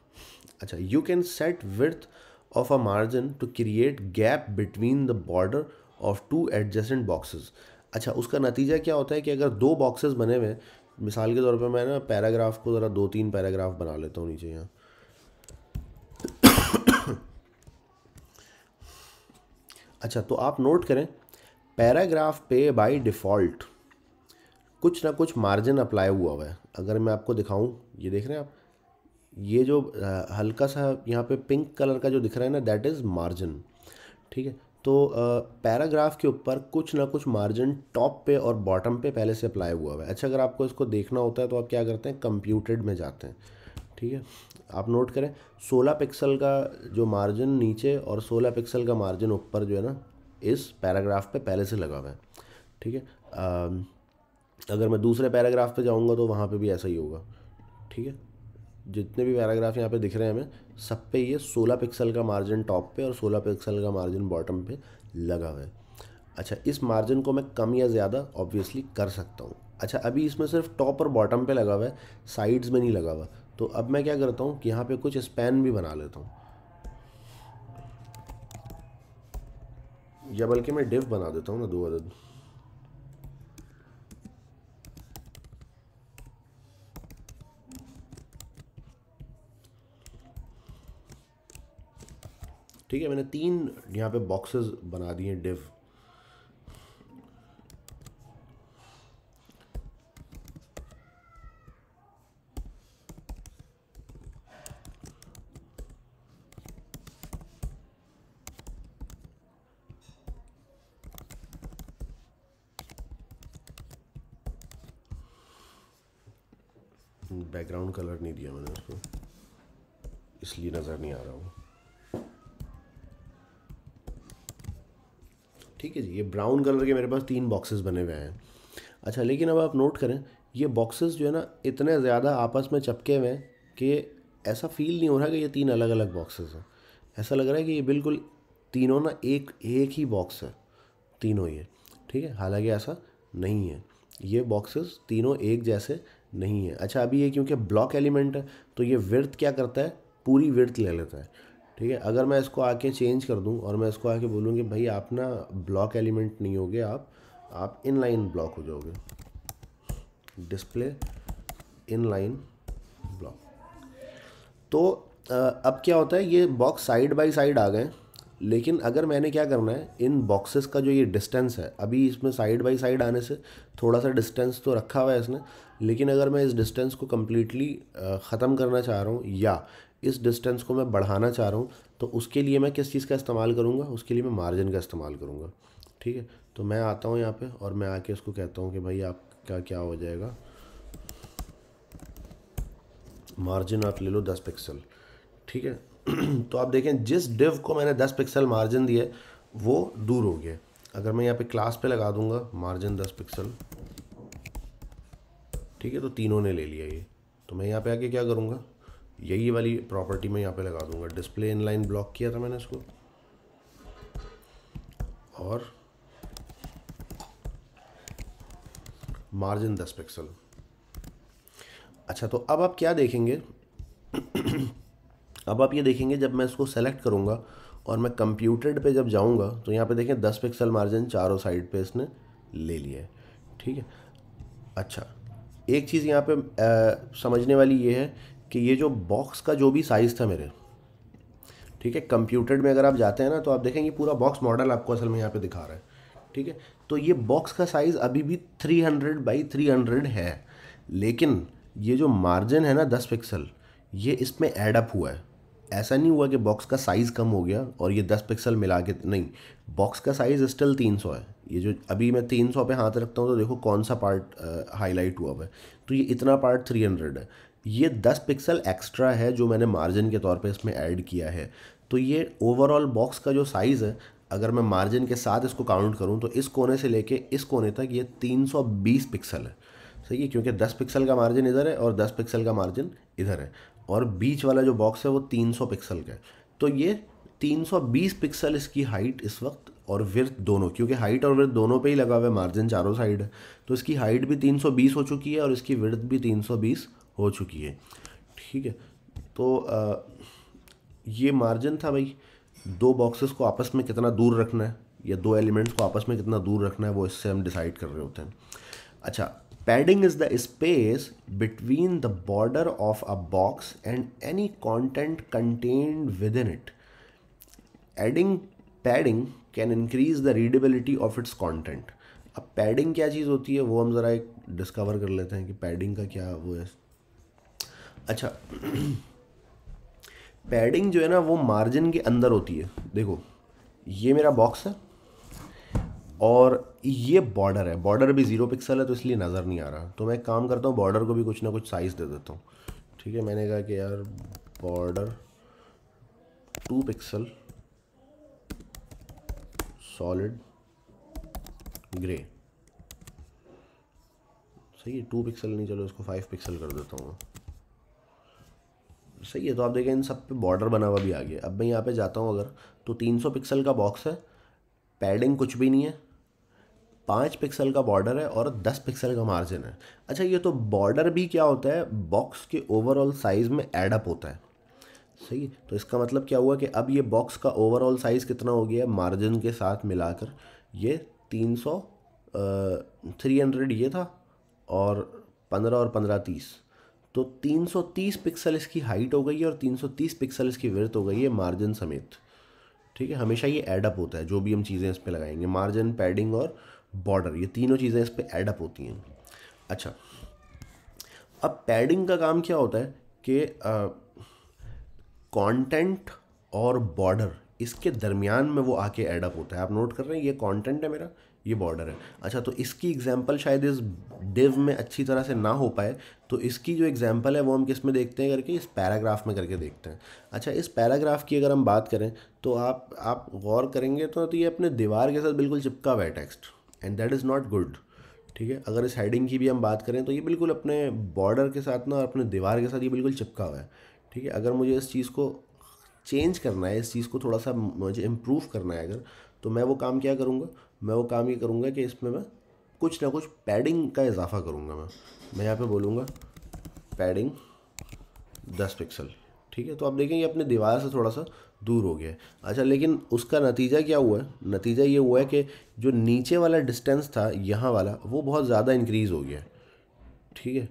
अच्छा you can set width of a margin to create gap between the border of two adjacent boxes अच्छा उसका नतीजा क्या होता है कि अगर दो बॉक्सेस बने हुए मिसाल के तौर पे मैं ना पैराग्राफ को ज़रा दो तीन पैराग्राफ बना लेता हूँ नीचे यहाँ। अच्छा तो आप नोट करें पैराग्राफ पे बाय डिफ़ॉल्ट कुछ ना कुछ मार्जिन अप्लाई हुआ हुआ है। अगर मैं आपको दिखाऊँ, ये देख रहे हैं आप? ये जो हल्का सा यहाँ पे पिंक कलर का जो दिख रहा है ना दैट इज़ मार्जिन ठीक है? तो पैराग्राफ के ऊपर कुछ ना कुछ मार्जिन टॉप पे और बॉटम पे पहले से अप्लाई हुआ हुआ है। अच्छा अगर आपको इसको देखना होता है तो आप क्या करते हैं? कंप्यूटेड में जाते हैं, ठीक है? आप नोट करें 16 पिक्सल का जो मार्जिन नीचे और 16 पिक्सल का मार्जिन ऊपर जो है ना, इस पैराग्राफ पे पहले से लगा हुआ है, ठीक है? अगर मैं दूसरे पैराग्राफ पे जाऊँगा तो वहाँ पे भी ऐसा ही होगा, ठीक है? जितने भी पैराग्राफ यहाँ पे दिख रहे हैं हमें, सब पे ये 16 पिक्सल का मार्जिन टॉप पे और 16 पिक्सल का मार्जिन बॉटम पे लगा हुआ है। अच्छा इस मार्जिन को मैं कम या ज़्यादा ऑब्वियसली कर सकता हूँ। अच्छा अभी इसमें सिर्फ़ टॉप और बॉटम पे लगा हुआ है, साइड्स में नहीं लगा हुआ। तो अब मैं क्या करता हूँ कि यहाँ पर कुछ स्पैन भी बना लेता हूँ। या बल्कि मैं डिव बना देता हूँ ना, दो अदद ठीक है, मैंने तीन यहाँ पे बॉक्सेस बना दिए डिव बैकग्राउंड कलर नहीं दिया मैंने उसको, इसलिए नज़र नहीं आ रहा हूँ। ठीक है जी, ये ब्राउन कलर के मेरे पास तीन बॉक्सेस बने हुए हैं। अच्छा लेकिन अब आप नोट करें, ये बॉक्सेस जो है ना, इतने ज़्यादा आपस में चपके हुए हैं कि ऐसा फील नहीं हो रहा कि ये तीन अलग अलग बॉक्सेस हैं। ऐसा लग रहा है कि ये बिल्कुल तीनों ना एक एक ही बॉक्स है, तीनों ये, ठीक है? हालाँकि ऐसा नहीं है। ये बॉक्सेस तीनों एक जैसे नहीं है। अच्छा अभी ये क्योंकि ब्लॉक एलिमेंट है तो ये विर्थ क्या करता है? पूरी विर्थ ले लेता है। ठीक है? अगर मैं इसको आके चेंज कर दूँ और मैं इसको आके बोलूँ कि भाई आप ना ब्लॉक एलिमेंट नहीं होगे आप आप इन लाइन ब्लॉक हो जाओगे। डिस्प्ले इन लाइन ब्लॉक तो अब क्या होता है, ये बॉक्स साइड बाय साइड आ गए, लेकिन अगर मैंने क्या करना है, इन बॉक्सेस का जो ये डिस्टेंस है, अभी इसमें साइड बाय साइड आने से थोड़ा सा डिस्टेंस तो रखा हुआ है इसने, लेकिन अगर मैं इस डिस्टेंस को कम्प्लीटली ख़त्म करना चाह रहा हूँ, या इस डिस्टेंस को मैं बढ़ाना चाह रहा हूँ तो उसके लिए मैं किस चीज़ का इस्तेमाल करूँगा? उसके लिए मैं मार्जिन का इस्तेमाल करूँगा। ठीक है? तो मैं आता हूँ यहाँ पे और मैं आके उसको कहता हूँ कि भाई आपका क्या हो जाएगा? मार्जिन आप ले लो दस पिक्सल। ठीक है? तो आप देखें, जिस डिव को मैंने दस पिक्सल मार्जिन दिया वो दूर हो गया। अगर मैं यहाँ पे क्लास पे लगा दूँगा, मार्जिन दस पिक्सल। ठीक है? तो तीनों ने ले लिया ये। तो मैं यहाँ पे आके क्या करूँगा? यही वाली प्रॉपर्टी मैं यहाँ पे लगा दूँगा। डिस्प्ले इनलाइन ब्लॉक किया था मैंने इसको। और मार्जिन दस पिक्सल अच्छा तो अब आप क्या देखेंगे? अब आप ये देखेंगे जब मैं इसको सेलेक्ट करूँगा और मैं कंप्यूटेड पे जब जाऊँगा तो यहाँ पे देखें दस पिक्सल मार्जिन चारों साइड पे इसने ले लिया है। ठीक है? अच्छा एक चीज़ यहाँ पे आ, समझने वाली ये है कि ये जो बॉक्स का जो भी साइज़ था मेरे, ठीक है कंप्यूटेड में अगर आप जाते हैं ना तो आप देखेंगे पूरा बॉक्स मॉडल आपको असल में यहाँ पे दिखा रहा है, ठीक है। तो ये बॉक्स का साइज़ अभी भी 300 बाई 300 है, लेकिन ये जो मार्जिन है ना 10 पिक्सल ये इसमें एडअप हुआ है। ऐसा नहीं हुआ कि बॉक्स का साइज़ कम हो गया और ये 10 पिक्सल मिला के, नहीं बॉक्स का साइज़ स्टिल 300 है। ये जो अभी मैं 300 पे हाथ रखता हूँ तो देखो कौन सा पार्ट हाईलाइट हुआ है। तो ये इतना पार्ट 300 है। ये 10 पिक्सल एक्स्ट्रा है जो मैंने मार्जिन के तौर पे इसमें ऐड किया है। तो ये ओवरऑल बॉक्स का जो साइज़ है, अगर मैं मार्जिन के साथ इसको काउंट करूँ तो इस कोने से लेके इस कोने तक ये 320 पिक्सल है। सही है? क्योंकि 10 पिक्सल का मार्जिन इधर है और 10 पिक्सल का मार्जिन इधर है। और बीच वाला जो बॉक्स है, वो 300 पिक्सल का है। तो ये 320 पिक्सल इसकी हाइट इस वक्त और विर्थ दोनों, क्योंकि हाइट और विर्थ दोनों पे ही लगा हुआ है मार्जिन, चारों साइड। है तो इसकी हाइट भी 320 हो चुकी है और इसकी विर्थ भी 320 हो चुकी है। ठीक है तो आ, ये मार्जिन था भाई दो बॉक्सेस को आपस में कितना दूर रखना है या दो एलिमेंट्स को आपस में कितना दूर रखना है वो इससे हम डिसाइड कर रहे होते हैं। अच्छा padding is the space between the border of a box and any content contain within it adding padding can increase the readability of its content अब पैडिंग क्या चीज़ होती है वो हम ज़रा एक डिस्कवर कर लेते हैं कि पैडिंग का क्या वो है। अच्छा। पैडिंग जो है ना, वो मार्जिन के अंदर होती है। देखो, ये मेरा बॉक्स है और ये बॉर्डर है। बॉर्डर भी ज़ीरो पिक्सल है तो इसलिए नज़र नहीं आ रहा। तो मैं काम करता हूँ बॉर्डर को भी कुछ ना कुछ साइज़ दे देता हूँ। ठीक है, मैंने कहा कि यार border two pixel solid grey सही है टू पिक्सल नहीं, चलो इसको फाइव पिक्सल कर देता हूँ। सही है तो आप देखें इन सब पे बॉर्डर बना हुआ भी आ गया अब मैं यहाँ पे जाता हूँ अगर तो 300 पिक्सल का बॉक्स है पैडिंग कुछ भी नहीं है, पाँच पिक्सल का बॉर्डर है और दस पिक्सल का मार्जिन है। अच्छा ये तो बॉर्डर भी क्या होता है? बॉक्स के ओवरऑल साइज़ में एडअप होता है। सही तो इसका मतलब क्या हुआ कि अब ये बॉक्स का ओवरऑल साइज़ कितना हो गया मार्जिन के साथ मिलाकर ये तीन सौ थ्री हंड्रेड ये था और पंद्रह और पंद्रह तीस। तो तीन सौ तीस पिक्सल इसकी हाइट हो गई है और तीन सौ तीस पिक्सल इसकी विर्थ हो गई है मार्जिन समेत। ठीक है? हमेशा ये एडअप होता है, जो भी हम चीज़ें इस पर लगाएँगे मार्जिन पैडिंग और बॉर्डर ये तीनों चीज़ें इस पर एडअप होती हैं। अच्छा अब पैडिंग का काम क्या होता है कि कंटेंट और बॉर्डर इसके दरमियान में वो आके एडअप होता है। आप नोट कर रहे हैं, ये कंटेंट है मेरा ये बॉर्डर है। अच्छा तो इसकी एग्ज़ाम्पल शायद इस डिव में अच्छी तरह से ना हो पाए तो इसकी जो एग्जांपल है वो हम किसमें देखते हैं करके? इस पैराग्राफ में करके देखते हैं। अच्छा इस पैराग्राफ की अगर हम बात करें तो आप आप गौर करेंगे तो, तो ये अपने दीवार के साथ बिल्कुल चिपका हुआ है text and that is not good ठीक है? अगर इस हेडिंग की भी हम बात करें तो ये बिल्कुल अपने बॉर्डर के साथ ना और अपने दीवार के साथ ये बिल्कुल चिपका हुआ है ठीक है? अगर मुझे इस चीज़ को चेंज करना है इस चीज़ को थोड़ा सा मुझे इम्प्रूव करना है अगर तो मैं वो काम क्या करूँगा? मैं वो काम ये करूँगा कि इसमें मैं कुछ ना कुछ पैडिंग का इजाफा करूँगा मैं। मैं यहाँ पे बोलूँगा पैडिंग दस पिक्सल ठीक है? तो आप देखेंगे अपने दीवार से थोड़ा सा दूर हो गया अच्छा लेकिन उसका नतीजा क्या हुआ है? नतीजा ये हुआ है कि जो नीचे वाला डिस्टेंस था, यहाँ वाला, वो बहुत ज़्यादा इंक्रीज़ हो गया ठीक है?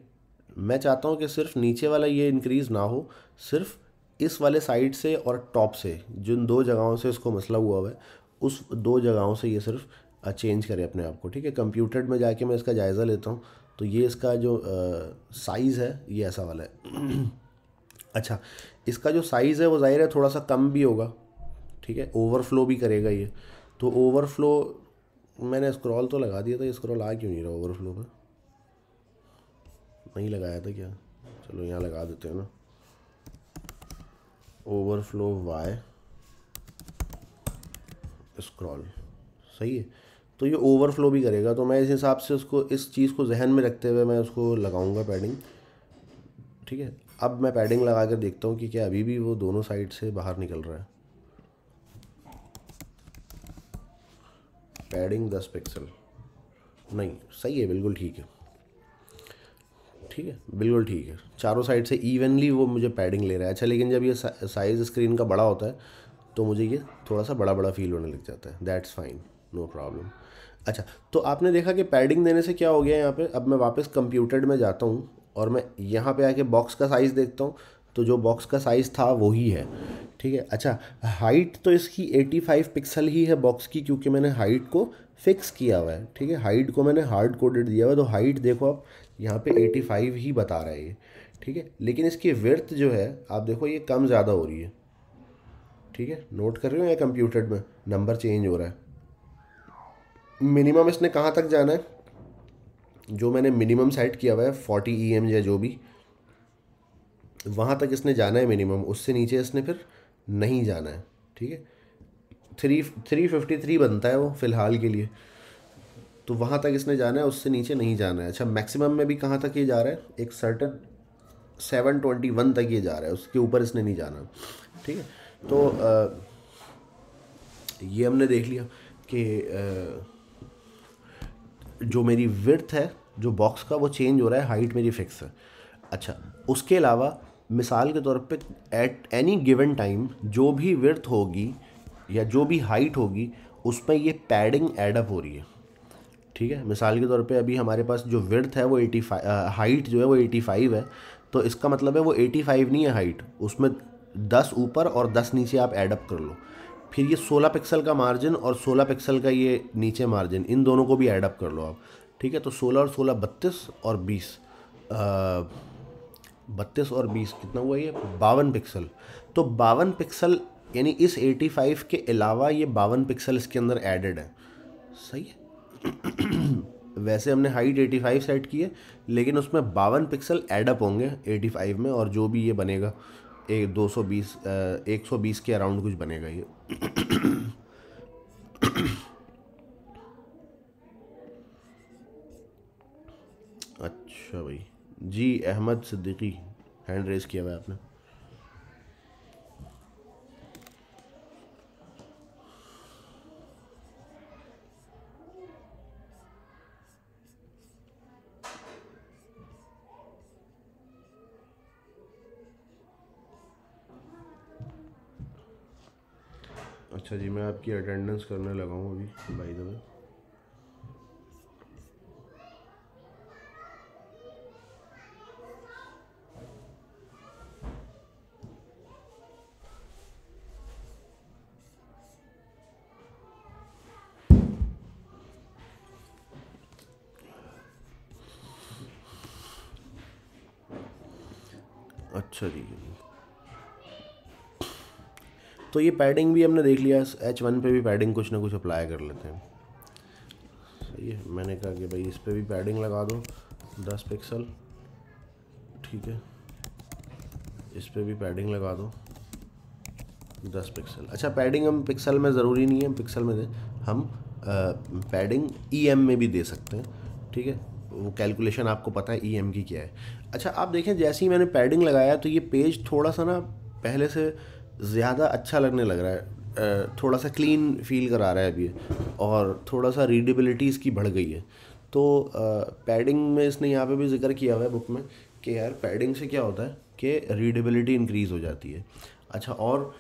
मैं चाहता हूँ कि सिर्फ़ नीचे वाला ये इंक्रीज़ ना हो, सिर्फ़ इस वाले साइड से और टॉप से, जिन दो जगहों से इसको मसला हुआ हुआ है, उस दो जगहों से ये सिर्फ़ चेंज करें अपने आप को, ठीक है? कंप्यूटर में जाके मैं इसका जायज़ा लेता हूँ तो ये इसका जो साइज़ है, ये ऐसा वाला है। अच्छा इसका जो साइज़ है, वो ज़ाहिर है थोड़ा सा कम भी होगा, ठीक है? ओवरफ्लो भी करेगा ये। तो ओवरफ्लो मैंने स्क्रॉल तो लगा दिया था स्क्रॉल आ क्यों नहीं रहा ओवरफ्लो पर नहीं लगाया था क्या? चलो यहाँ लगा देते हैं ना। ओवरफ्लो वाई स्क्रॉल सही है? तो ये ओवरफ्लो भी करेगा। तो मैं इस हिसाब से उसको, इस चीज़ को जहन में रखते हुए मैं उसको लगाऊँगा पैडिंग ठीक है? अब मैं पैडिंग लगा कर देखता हूँ कि क्या अभी भी वो दोनों साइड से बाहर निकल रहा है। पैडिंग दस पिक्सल नहीं, सही है, बिल्कुल ठीक है। ठीक है? बिल्कुल ठीक है। चारों साइड से इवनली वो मुझे पैडिंग ले रहा है। अच्छा लेकिन जब ये साइज़ स्क्रीन का बड़ा होता है तो मुझे ये थोड़ा सा बड़ा बड़ा फील होने लग जाता है। दैट्स फाइन नो प्रॉब्लम अच्छा तो आपने देखा कि पैडिंग देने से क्या हो गया यहाँ पे? अब मैं वापस कंप्यूटर में जाता हूँ और मैं यहाँ पे आके बॉक्स का साइज़ देखता हूँ। तो जो बॉक्स का साइज़ था वही है ठीक है? अच्छा हाइट तो इसकी 85 पिक्सल ही है बॉक्स की, क्योंकि मैंने हाइट को फिक्स किया हुआ है, ठीक है? हाइट को मैंने हार्ड कोडेड दिया हुआ है तो हाइट देखो आप, यहाँ पे 85 ही बता रहा है ये, ठीक है? लेकिन इसकी वर्थ जो है, आप देखो ये कम ज़्यादा हो रही है, ठीक है? नोट कर रहे हो या कंप्यूटर में? नंबर चेंज हो रहा है। मिनिमम इसने कहाँ तक जाना है? जो मैंने मिनिमम सेट किया हुआ है फोर्टी ई एम या जो भी वहाँ तक इसने जाना है मिनिमम उससे नीचे इसने फिर नहीं जाना है ठीक है? थ्री थ्री फिफ्टी थ्री बनता है वो फ़िलहाल के लिए। तो वहाँ तक इसने जाना है उससे नीचे नहीं जाना है। अच्छा मैक्सिमम में भी कहाँ तक ये जा रहा है? एक सर्टन सेवन ट्वेंटी वन तक ये जा रहा है उसके ऊपर इसने नहीं जाना ठीक है? तो आ, ये हमने देख लिया कि जो मेरी विर्थ है, जो बॉक्स का वो चेंज हो रहा है हाइट मेरी फिक्स है। अच्छा उसके अलावा मिसाल के तौर पे एट एनी गिवन टाइम जो भी विर्थ होगी या जो भी हाइट होगी, उसमें ये पैडिंग एडअप हो रही है। ठीक है? मिसाल के तौर पे अभी हमारे पास जो विर्थ है वो एटी फाइव हाइट जो है वो एटी फाइव है। तो इसका मतलब है वो एटी फाइव नहीं है हाइट उसमें दस ऊपर और दस नीचे आप एडअप कर लो। फिर ये सोलह पिक्सल का मार्जिन और सोलह पिक्सल का ये नीचे मार्जिन इन दोनों को भी एडअप कर लो आप। ठीक है तो सोलह और सोलह, बत्तीस और बीस। बत्तीस और बीस कितना हुआ ये? बावन पिक्सल। तो बावन पिक्सल, यानी इस 85 के अलावा ये बावन पिक्सल इसके अंदर एडेड है। सही है? वैसे हमने हाइट 85 सेट की है, लेकिन उसमें बावन पिक्सल एडअप होंगे 85 में, और जो भी ये बनेगा एक 220 एक सौ बीस के अराउंड कुछ बनेगा ये। अच्छा भाई। जी, अहमद सिद्दीकी, हैंड रेस किया हुआ आपने। अच्छा जी मैं आपकी अटेंडेंस करने लगा हूँ अभी बाई द अच्छा जी। तो ये पैडिंग भी हमने देख लिया एच वन पे भी पैडिंग कुछ ना कुछ अप्लाई कर लेते हैं। सही है, मैंने कहा कि भाई इस पर भी पैडिंग लगा दो, दस पिक्सल ठीक है। इस पर भी पैडिंग लगा दो, दस पिक्सल अच्छा पैडिंग हम पिक्सल में ज़रूरी नहीं है पिक्सल में दे, हम पैडिंग ई एम में भी दे सकते हैं, ठीक है। वो कैलकुलेशन आपको पता है ई एम की क्या है। अच्छा आप देखें, जैसे ही मैंने पैडिंग लगाया तो ये पेज थोड़ा सा ना पहले से ज़्यादा अच्छा लगने लग रहा है। थोड़ा सा क्लीन फील करा रहा है अभी, और थोड़ा सा रीडेबिलिटी इसकी बढ़ गई है। तो पैडिंग में इसने यहाँ पे भी ज़िक्र किया हुआ है बुक में कि यार पैडिंग से क्या होता है कि रीडेबिलिटी इंक्रीज़ हो जाती है। अच्छा और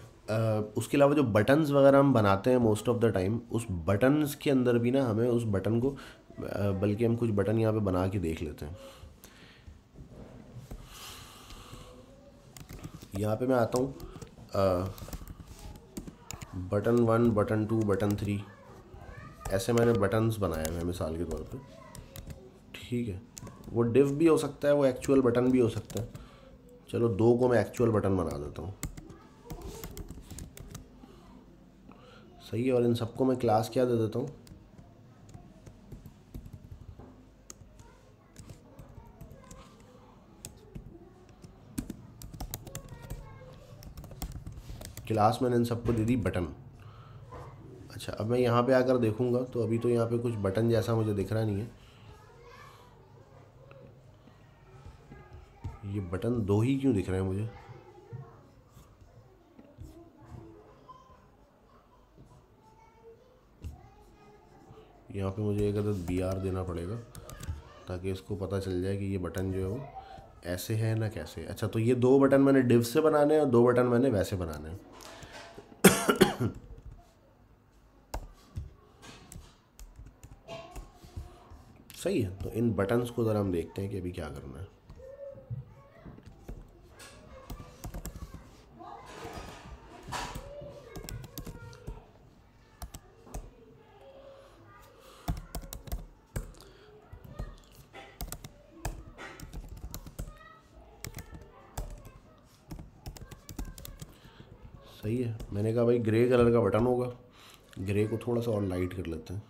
उसके अलावा जो बटन्स वगैरह हम बनाते हैं मोस्ट ऑफ़ द टाइम उस बटन्स के अंदर भी ना हमें उस बटन को बल्कि हम कुछ बटन यहाँ पे बना के देख लेते हैं। यहाँ पे मैं आता हूँ। Button one button two button three ऐसे मैंने बटन्स बनाए हैं मिसाल के तौर पे। ठीक है। वो डिव भी हो सकता है, वो एक्चुअल बटन भी हो सकता है। चलो, दो को मैं एक्चुअल बटन बना देता हूँ। सही है, और इन सबको मैं क्लास क्या दे देता हूँ? क्लास मैंने इन सबको दे दी बटन अच्छा अब मैं यहाँ पे आकर देखूँगा तो अभी तो यहाँ पे कुछ बटन जैसा मुझे दिख रहा नहीं है। ये बटन दो ही क्यों दिख रहे हैं मुझे? यहाँ पे मुझे एक अदद बी आर देना पड़ेगा, ताकि इसको पता चल जाए कि ये बटन जो है वो ऐसे है ना कैसे। अच्छा तो ये दो बटन मैंने डिव से बनाने हैं और दो बटन मैंने वैसे बनाने हैं। सही है तो इन बटन्स को ज़रा हम देखते हैं कि अभी क्या करना है। सही है। मैंने कहा भाई ग्रे कलर का बटन होगा। ग्रे को थोड़ा सा और लाइट कर लेते हैं।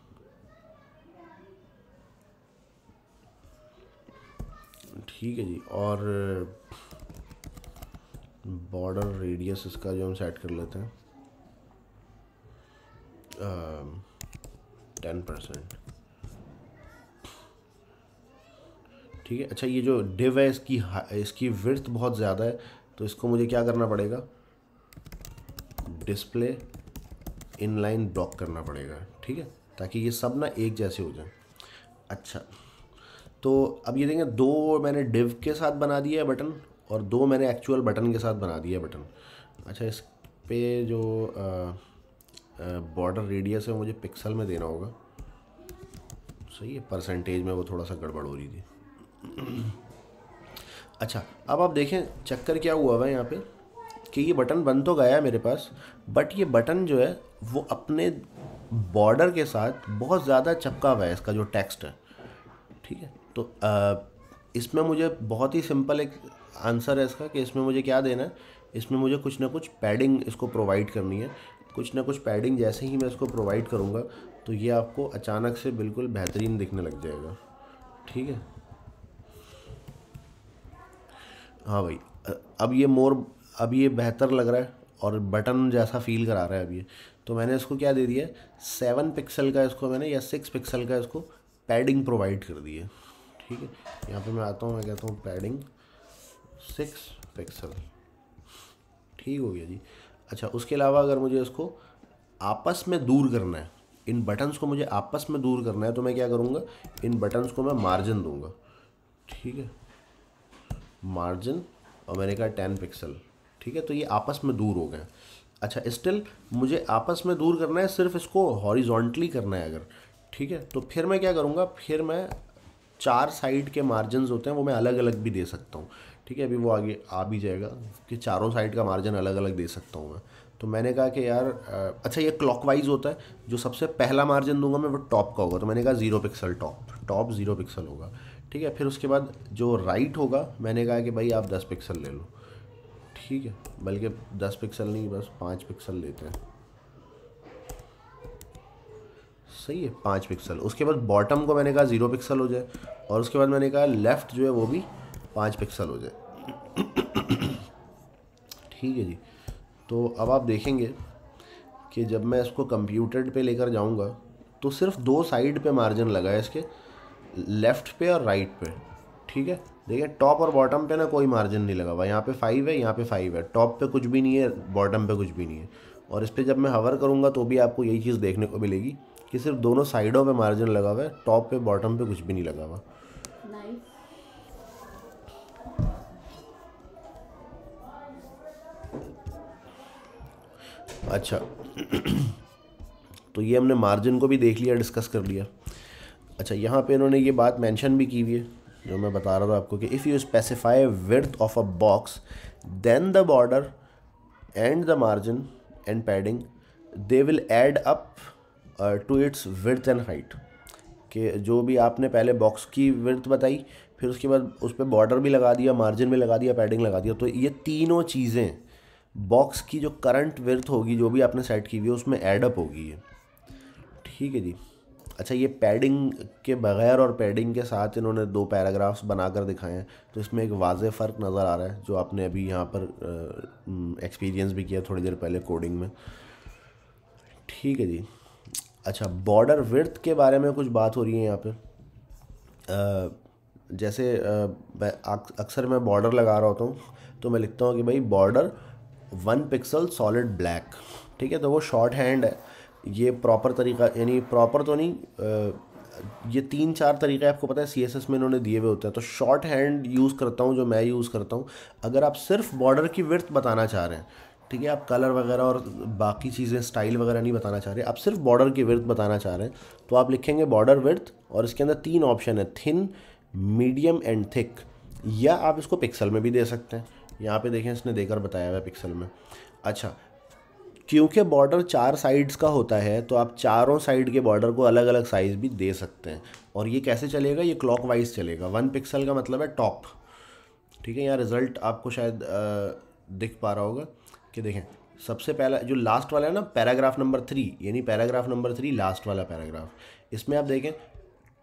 ठीक है जी, और बॉर्डर रेडियस इसका जो हम सेट कर लेते हैं टेन परसेंट ठीक है अच्छा ये जो डिव है, इसकी इसकी विर्थ बहुत ज़्यादा है तो इसको मुझे क्या करना पड़ेगा? डिस्प्ले इनलाइन ब्लॉक करना पड़ेगा, ठीक है? ताकि ये सब ना एक जैसे हो जाए। अच्छा तो अब ये देखें, दो मैंने डिव के साथ बना दिया है बटन और दो मैंने एक्चुअल बटन के साथ बना दिया है बटन। अच्छा इस पे जो बॉर्डर रेडियस है मुझे पिक्सल में देना होगा। सही है परसेंटेज में वो थोड़ा सा गड़बड़ हो रही थी। अच्छा अब आप देखें, चक्कर क्या हुआ हुआ है यहाँ पे? कि ये बटन बन तो गया है मेरे पास बट ये बटन जो है, वो अपने बॉर्डर के साथ बहुत ज़्यादा चपका हुआ है इसका जो टेक्स्ट है। ठीक है? तो इसमें मुझे बहुत ही सिंपल एक आंसर है इसका कि इसमें मुझे क्या देना है। इसमें मुझे कुछ ना कुछ पैडिंग इसको प्रोवाइड करनी है। कुछ ना कुछ पैडिंग जैसे ही मैं इसको प्रोवाइड करूँगा तो ये आपको अचानक से बिल्कुल बेहतरीन दिखने लग जाएगा। ठीक है? हाँ भाई अब ये मोर अब ये बेहतर लग रहा है और बटन जैसा फील करा रहा है अब ये। तो मैंने इसको क्या दे दिया सेवन पिक्सल का इसको मैंने, या सिक्स पिक्सल का इसको पैडिंग प्रोवाइड कर दी है। ठीक है? यहाँ पे मैं आता हूँ, मैं कहता हूँ पैडिंग सिक्स पिक्सल ठीक हो गया जी। अच्छा उसके अलावा अगर मुझे इसको आपस में दूर करना है, इन बटन्स को मुझे आपस में दूर करना है तो मैं क्या करूँगा? इन बटन्स को मैं मार्जिन दूँगा। ठीक है? मार्जिन और मैंने कहा टेन पिक्सल ठीक है तो ये आपस में दूर हो गए। अच्छा स्टिल मुझे आपस में दूर करना है, सिर्फ़ इसको हॉरिजॉन्टली करना है अगर, ठीक है? तो फिर मैं क्या करूँगा, फिर मैं चार साइड के मार्जिन होते हैं, वो मैं अलग अलग भी दे सकता हूँ। ठीक है, अभी वो आगे आ भी जाएगा कि चारों साइड का मार्जिन अलग अलग दे सकता हूँ मैं। तो मैंने कहा कि यार अच्छा ये क्लॉकवाइज होता है, जो सबसे पहला मार्जिन दूँगा मैं, वो टॉप का होगा। तो मैंने कहा zero pixel top top zero pixel होगा। ठीक है, फिर उसके बाद जो राइट होगा, मैंने कहा कि भाई आप दस पिक्सल ले लो। ठीक है, बल्कि दस पिक्सल नहीं, बस पाँच पिक्सल लेते हैं। सही है, पाँच पिक्सल उसके बाद बॉटम को मैंने कहा ज़ीरो पिक्सल हो जाए, और उसके बाद मैंने कहा लेफ़्ट जो है वो भी पाँच पिक्सल हो जाए। ठीक है जी। तो अब आप देखेंगे कि जब मैं इसको कंप्यूटर पे लेकर जाऊँगा तो सिर्फ़ दो साइड पे मार्जिन लगा है इसके लेफ़्ट पे और राइट पे। ठीक है? देखिए टॉप और बॉटम पे ना कोई मार्जिन नहीं लगा हुआ। यहाँ पे फाइव है, यहाँ पे फाइव है। टॉप पे कुछ भी नहीं है बॉटम पे कुछ भी नहीं है। और इस पर जब मैं हवर करूँगा तो भी आपको यही चीज़ देखने को मिलेगी कि सिर्फ़ दोनों साइडों पे मार्जिन लगा हुआ है टॉप पे बॉटम पे कुछ भी नहीं लगा हुआ। अच्छा। तो ये हमने मार्जिन को भी देख लिया डिस्कस कर लिया। अच्छा यहाँ पे इन्होंने ये बात मेंशन भी की हुई है। जो मैं बता रहा था आपको कि if you specify width of a box then the border and the margin and padding they will add up to its width and height कि जो भी आपने पहले बॉक्स की विर्थ बताई, फिर उसके बाद उस पर बॉर्डर भी लगा दिया मार्जिन भी लगा दिया पैडिंग लगा दिया तो ये तीनों चीज़ें बॉक्स की जो करंट विर्थ होगी, जो भी आपने सेट की हुई है, उसमें एडअप होगी ये। ठीक है जी। अच्छा ये पैडिंग के बगैर और पैडिंग के साथ इन्होंने दो पैराग्राफ्स बनाकर दिखाए हैं तो इसमें एक वाज फ़र्क नज़र आ रहा है, जो आपने अभी यहाँ पर एक्सपीरियंस भी किया थोड़ी देर पहले कोडिंग में। ठीक है जी। अच्छा बॉर्डर विर्थ के बारे में कुछ बात हो रही है यहाँ पर जैसे अक्सर मैं बॉर्डर लगा रहा होता हूँ तो मैं लिखता हूँ कि भाई border one pixel solid black ठीक है तो वो शॉर्ट हैंड है। ये प्रॉपर तरीका, यानी प्रॉपर तो नहीं ये तीन चार तरीके आपको पता है सी एस एस में इन्होंने दिए हुए होते हैं। तो शॉर्ट हैंड यूज़ करता हूँ, जो मैं यूज़ करता हूँ। अगर आप सिर्फ़ बॉर्डर की विर्थ बताना चाह रहे हैं, ठीक है, आप कलर वगैरह और बाकी चीज़ें स्टाइल वगैरह नहीं बताना चाह रहे, आप सिर्फ़ बॉर्डर की विर्थ बताना चाह रहे हैं तो आप लिखेंगे बॉर्डर विर्थ और इसके अंदर तीन ऑप्शन है थिन मीडियम एंड थिक या आप इसको पिक्सल में भी दे सकते हैं। यहाँ पे देखें, इसने देकर बताया हुआ है पिक्सल में। अच्छा क्योंकि बॉर्डर चार साइड्स का होता है तो आप चारों साइड के बॉर्डर को अलग अलग साइज़ भी दे सकते हैं। और ये कैसे चलेगा? ये क्लॉक वाइज चलेगा। वन पिक्सल का मतलब है टॉप ठीक है, यहाँ रिज़ल्ट आपको शायद दिख पा रहा होगा कि देखें, सबसे पहला जो लास्ट वाला है ना पैराग्राफ नंबर थ्री यानी पैराग्राफ नंबर थ्री लास्ट वाला पैराग्राफ इसमें आप देखें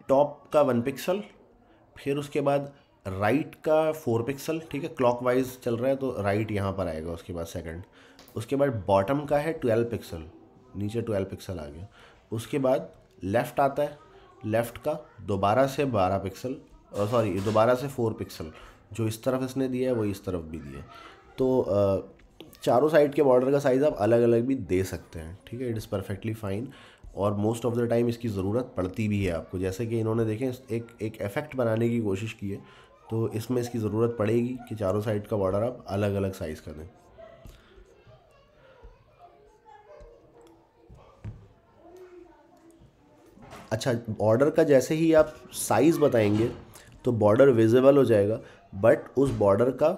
टॉप का वन पिक्सल फिर उसके बाद राइट का फोर पिक्सल ठीक है क्लॉक वाइज चल रहा है तो राइट यहाँ पर आएगा उसके बाद सेकंड उसके बाद बॉटम का है ट्वेल्व पिक्सल नीचे ट्वेल्व पिक्सल आ गया। उसके बाद लेफ़्ट आता है लेफ़्ट का दोबारा से बारह पिक्सल सॉरी दोबारा से फोर पिक्सल जो इस तरफ़ इसने दिया है, वो इस तरफ़ भी दिया तो चारों साइड के बॉर्डर का साइज़ आप अलग अलग भी दे सकते हैं, ठीक है? इट इज़ परफेक्टली फ़ाइन और मोस्ट ऑफ़ द टाइम इसकी ज़रूरत पड़ती भी है आपको। जैसे कि इन्होंने देखें, एक एक इफ़ेक्ट बनाने की कोशिश की है तो इसमें इसकी ज़रूरत पड़ेगी कि चारों साइड का बॉर्डर आप अलग अलग साइज़ का दें। अच्छा बॉर्डर का जैसे ही आप साइज़ बताएँगे तो बॉर्डर विजिबल हो जाएगा बट उस बॉर्डर का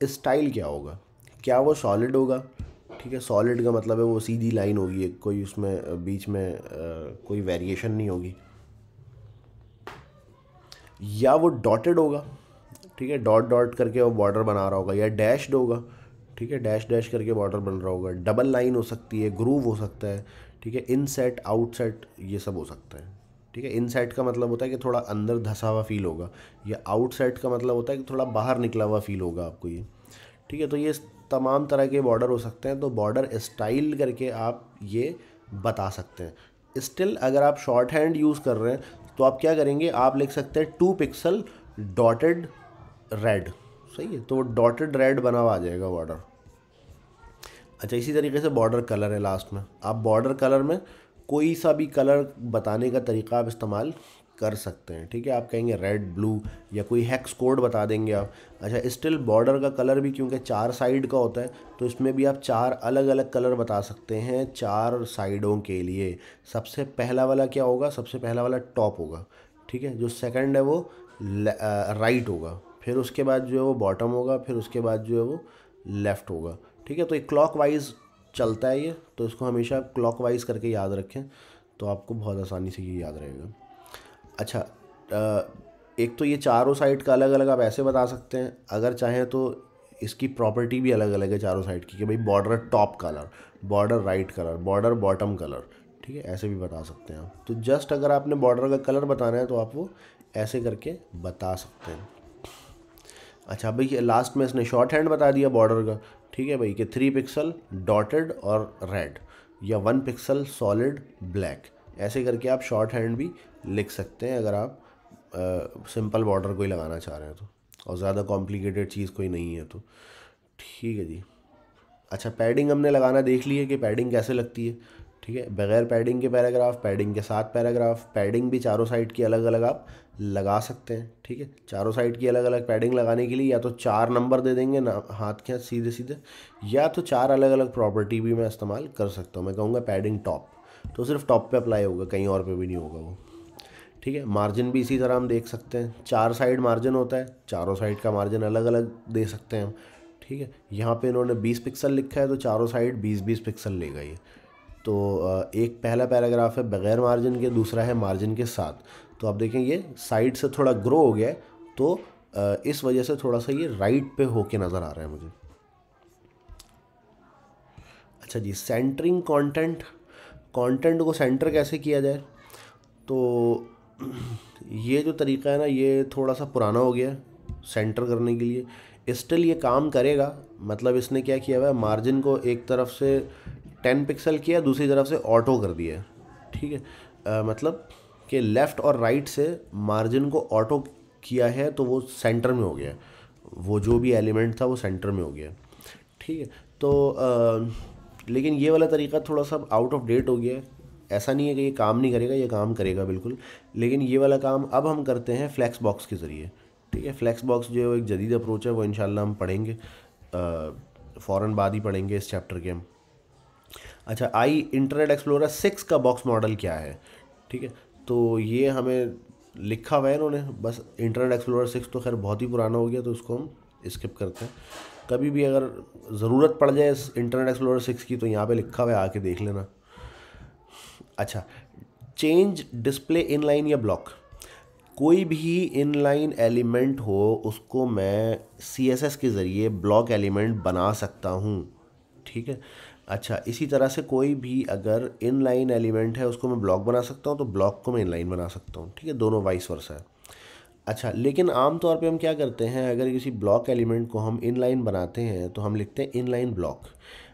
स्टाइल क्या होगा? क्या वो सॉलिड होगा? ठीक है सॉलिड का मतलब है वो सीधी लाइन होगी कोई उसमें बीच में आ, कोई वेरिएशन नहीं होगी। या वो डॉटेड होगा ठीक है डॉट डॉट करके वो बॉर्डर बना रहा होगा या डैश्ड होगा ठीक है डैश डैश करके बॉर्डर बन रहा होगा। डबल लाइन हो सकती है ग्रूव हो सकता है ठीक है इन सेट आउट सेट ये सब हो सकता है। ठीक है इन सेट का मतलब होता है कि थोड़ा अंदर धसा हुआ फील होगा, या आउट सेट का मतलब होता है कि थोड़ा बाहर निकला हुआ फील होगा आपको ये। ठीक है तो ये तमाम तरह के बॉर्डर हो सकते हैं तो बॉर्डर स्टाइल करके आप ये बता सकते हैं। स्टिल अगर आप शॉर्ट हैंड यूज़ कर रहे हैं तो आप क्या करेंगे, आप लिख सकते हैं टू पिक्सल डॉटेड रेड सही है तो डॉटेड रेड बना हुआ आ जाएगा बॉर्डर अच्छा इसी तरीके से बॉर्डर कलर है लास्ट में। आप बॉर्डर कलर में कोई सा भी कलर बताने का तरीका आप इस्तेमाल कर सकते हैं, ठीक है? आप कहेंगे रेड ब्लू या कोई हैक्स कोड बता देंगे आप। अच्छा स्टिल बॉर्डर का कलर भी क्योंकि चार साइड का होता है तो इसमें भी आप चार अलग अलग कलर बता सकते हैं चार साइडों के लिए। सबसे पहला वाला क्या होगा? सबसे पहला वाला टॉप होगा, ठीक है? जो सेकंड है वो राइट होगा। फिर उसके बाद जो है वो बॉटम होगा, फिर उसके बाद जो है वो लेफ़्ट होगा। ठीक है तो एक क्लॉक वाइज चलता है ये तो इसको हमेशा क्लॉक वाइज करके याद रखें तो आपको बहुत आसानी से ये याद रहेगा। अच्छा एक तो ये चारों साइड का अलग अलग आप ऐसे बता सकते हैं, अगर चाहें तो इसकी प्रॉपर्टी भी अलग अलग है चारों साइड की, कि भाई border top colour border right colour border bottom colour ठीक है, ऐसे भी बता सकते हैं आप। तो जस्ट अगर आपने बॉर्डर का कलर बताना है तो आप वो ऐसे करके बता सकते हैं। अच्छा भाई लास्ट में इसने शॉर्ट हैंड बता दिया बॉर्डर का। ठीक है भाई, कि थ्री पिक्सल डॉटेड और रेड या वन पिक्सल सॉलिड ब्लैक ऐसे करके आप शॉर्ट हैंड भी लिख सकते हैं अगर आप सिंपल बॉर्डर कोई लगाना चाह रहे हैं तो। और ज़्यादा कॉम्प्लिकेटेड चीज़ कोई नहीं है तो। ठीक है जी। अच्छा पैडिंग हमने लगाना देख ली है कि पैडिंग कैसे लगती है। ठीक है? बगैर पैडिंग के पैराग्राफ पैडिंग के साथ पैराग्राफ पैडिंग भी चारों साइड की अलग अलग आप लगा सकते हैं, ठीक है? चारों साइड की अलग अलग पैडिंग लगाने के लिए या तो चार नंबर दे देंगे ना, हाथ के हाथ सीधे सीधे या तो चार अलग अलग प्रॉपर्टी भी मैं इस्तेमाल कर सकता हूँ। मैं कहूँगा पैडिंग टॉप तो सिर्फ़ टॉप पे अप्लाई होगा, कहीं और पे भी नहीं होगा वो, ठीक है? मार्जिन भी इसी तरह हम देख सकते हैं, चार साइड मार्जिन होता है, चारों साइड का मार्जिन अलग अलग दे सकते हैं हम, ठीक है? यहाँ पे इन्होंने 20 पिक्सल लिखा है तो चारों साइड 20-20 पिक्सल लेगा ये तो एक पहला पैराग्राफ है बग़ैर मार्जिन के, दूसरा है मार्जिन के साथ। तो आप देखें ये साइड से थोड़ा ग्रो हो गया है तो इस वजह से थोड़ा सा ये राइट पे होके नज़र आ रहा है मुझे। अच्छा जी, सेंटरिंग कंटेंट कंटेंट को सेंटर कैसे किया जाए? तो ये जो तरीका है ना, ये थोड़ा सा पुराना हो गया सेंटर करने के लिए। स्टिल ये काम करेगा मतलब इसने क्या किया हुआ है, मार्जिन को एक तरफ़ से टेन पिक्सल किया दूसरी तरफ़ से ऑटो कर दिया। ठीक है? आ, मतलब कि लेफ़्ट और राइट से मार्जिन को ऑटो किया है तो वो सेंटर में हो गया। वो जो भी एलिमेंट था वो सेंटर में हो गया। ठीक है? तो आ, लेकिन ये वाला तरीका थोड़ा सा आउट ऑफ़ डेट हो गया। ऐसा नहीं है कि ये काम नहीं करेगा ये काम करेगा बिल्कुल। लेकिन ये वाला काम अब हम करते हैं फ्लैक्स बॉक्स के ज़रिए। ठीक है? फ्लैक्स बॉक्स जो है वो एक जदीद अप्रोच है वो इन हम पढ़ेंगे। फ़ौर बाद ही पढ़ेंगे इस चैप्टर के हम। अच्छा आई इंटरनेट एक्सप्लोरर सिक्स का बॉक्स मॉडल क्या है? ठीक है तो ये हमें लिखा हुआ है इन्होंने, बस इंटरनेट एक्सप्लोरर सिक्स तो खैर बहुत ही पुराना हो गया तो उसको हम स्किप करते हैं। कभी भी अगर ज़रूरत पड़ जाए इस इंटरनेट एक्सप्लोरर सिक्स की तो यहाँ पे लिखा हुआ है, आके देख लेना। अच्छा change display inline or block कोई भी इन लाइन एलिमेंट हो, उसको मैं सी एस एस के ज़रिए ब्लॉक एलिमेंट बना सकता हूँ। ठीक है अच्छा इसी तरह से कोई भी अगर इन लाइन एलिमेंट है, उसको मैं ब्लॉक बना सकता हूँ तो ब्लॉक को मैं इन लाइन बना सकता हूँ, ठीक है? दोनों वाइस वर्सा है। अच्छा लेकिन आमतौर पे हम क्या करते हैं, अगर किसी ब्लॉक एलिमेंट को हम इन लाइन बनाते हैं तो हम लिखते हैं इनलाइन ब्लॉक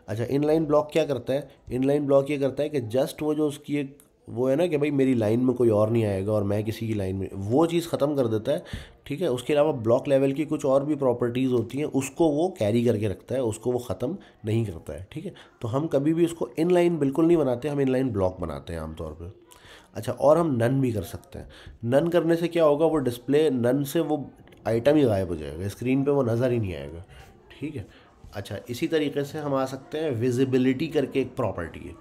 अच्छा इनलाइन ब्लॉक क्या करता है? इनलाइन ब्लॉक ये करता है कि जस्ट वो जो उसकी एक वो है ना कि भाई मेरी लाइन में कोई और नहीं आएगा और मैं किसी की लाइन में, वो चीज़ ख़त्म कर देता है, ठीक है? उसके अलावा ब्लॉक लेवल की कुछ और भी प्रॉपर्टीज़ होती हैं, उसको वो कैरी करके रखता है, उसको वो ख़त्म नहीं करता है, ठीक है? तो हम कभी भी उसको इन लाइन बिल्कुल नहीं बनाते, हम इन लाइन ब्लॉक बनाते हैं आमतौर पर। अच्छा और हम नन भी कर सकते हैं। नन करने से क्या होगा, वो डिस्प्ले नन से वो आइटम ही गायब हो जाएगा स्क्रीन पर वो नज़र ही नहीं आएगा, ठीक है? अच्छा इसी तरीके से हम आ सकते हैं विजिबिलिटी करके एक प्रॉपर्टी है।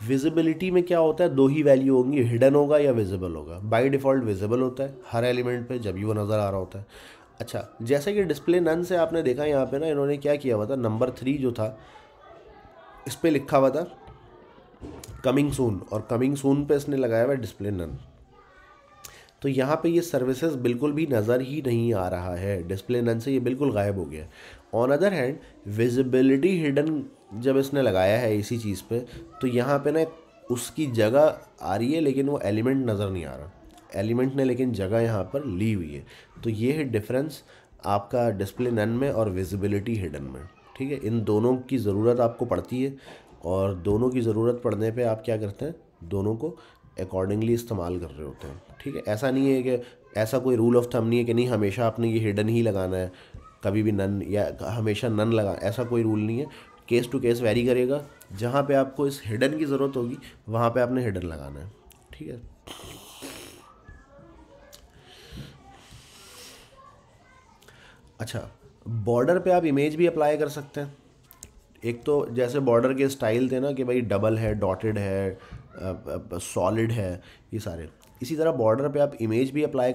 विजिबिलिटी में क्या होता है? दो ही वैल्यू होंगी हिडन होगा या विजिबल होगा। बाय डिफ़ॉल्ट विजिबल होता है, हर एलिमेंट पे जब भी वो नज़र आ रहा होता है। अच्छा जैसे कि डिस्प्ले नन से आपने देखा यहाँ पे ना, इन्होंने क्या किया हुआ था? नंबर थ्री जो था, इस पर लिखा हुआ था कमिंग सून और कमिंग सून पे इसने लगाया हुआ डिस्प्ले नन तो यहाँ पे ये सर्विसेज़ बिल्कुल भी नज़र ही नहीं आ रहा है। डिस्प्ले नन से ये बिल्कुल गायब हो गया on other hand visibility hidden जब इसने लगाया है इसी चीज़ पे तो यहाँ पे ना उसकी जगह आ रही है, लेकिन वो एलिमेंट नज़र नहीं आ रहा। एलिमेंट ने लेकिन जगह यहाँ पर ली हुई है। तो ये है डिफरेंस आपका डिस्प्ले नन में और विजिबिलिटी हिडन में। ठीक है? इन दोनों की ज़रूरत आपको पड़ती है, और दोनों की ज़रूरत पड़ने पे आप क्या करते हैं? दोनों को अकॉर्डिंगली इस्तेमाल कर रहे होते हैं। ठीक है? ऐसा नहीं है कि ऐसा कोई रूल ऑफ़ थम नहीं है कि नहीं, हमेशा आपने ये हिडन ही लगाना है। कभी भी नन या हमेशा नन लगा, ऐसा कोई रूल नहीं है। केस टू केस वेरी करेगा। जहाँ पे आपको इस हिडन की ज़रूरत होगी, वहाँ पे आपने हिडन लगाना है। ठीक है? अच्छा बॉर्डर पे आप इमेज भी अप्लाई कर सकते हैं। एक तो जैसे बॉर्डर के स्टाइल थे ना कि भाई डबल है डॉटेड है सॉलिड है, ये सारे। इसी तरह बॉर्डर पे आप इमेज भी अप्लाई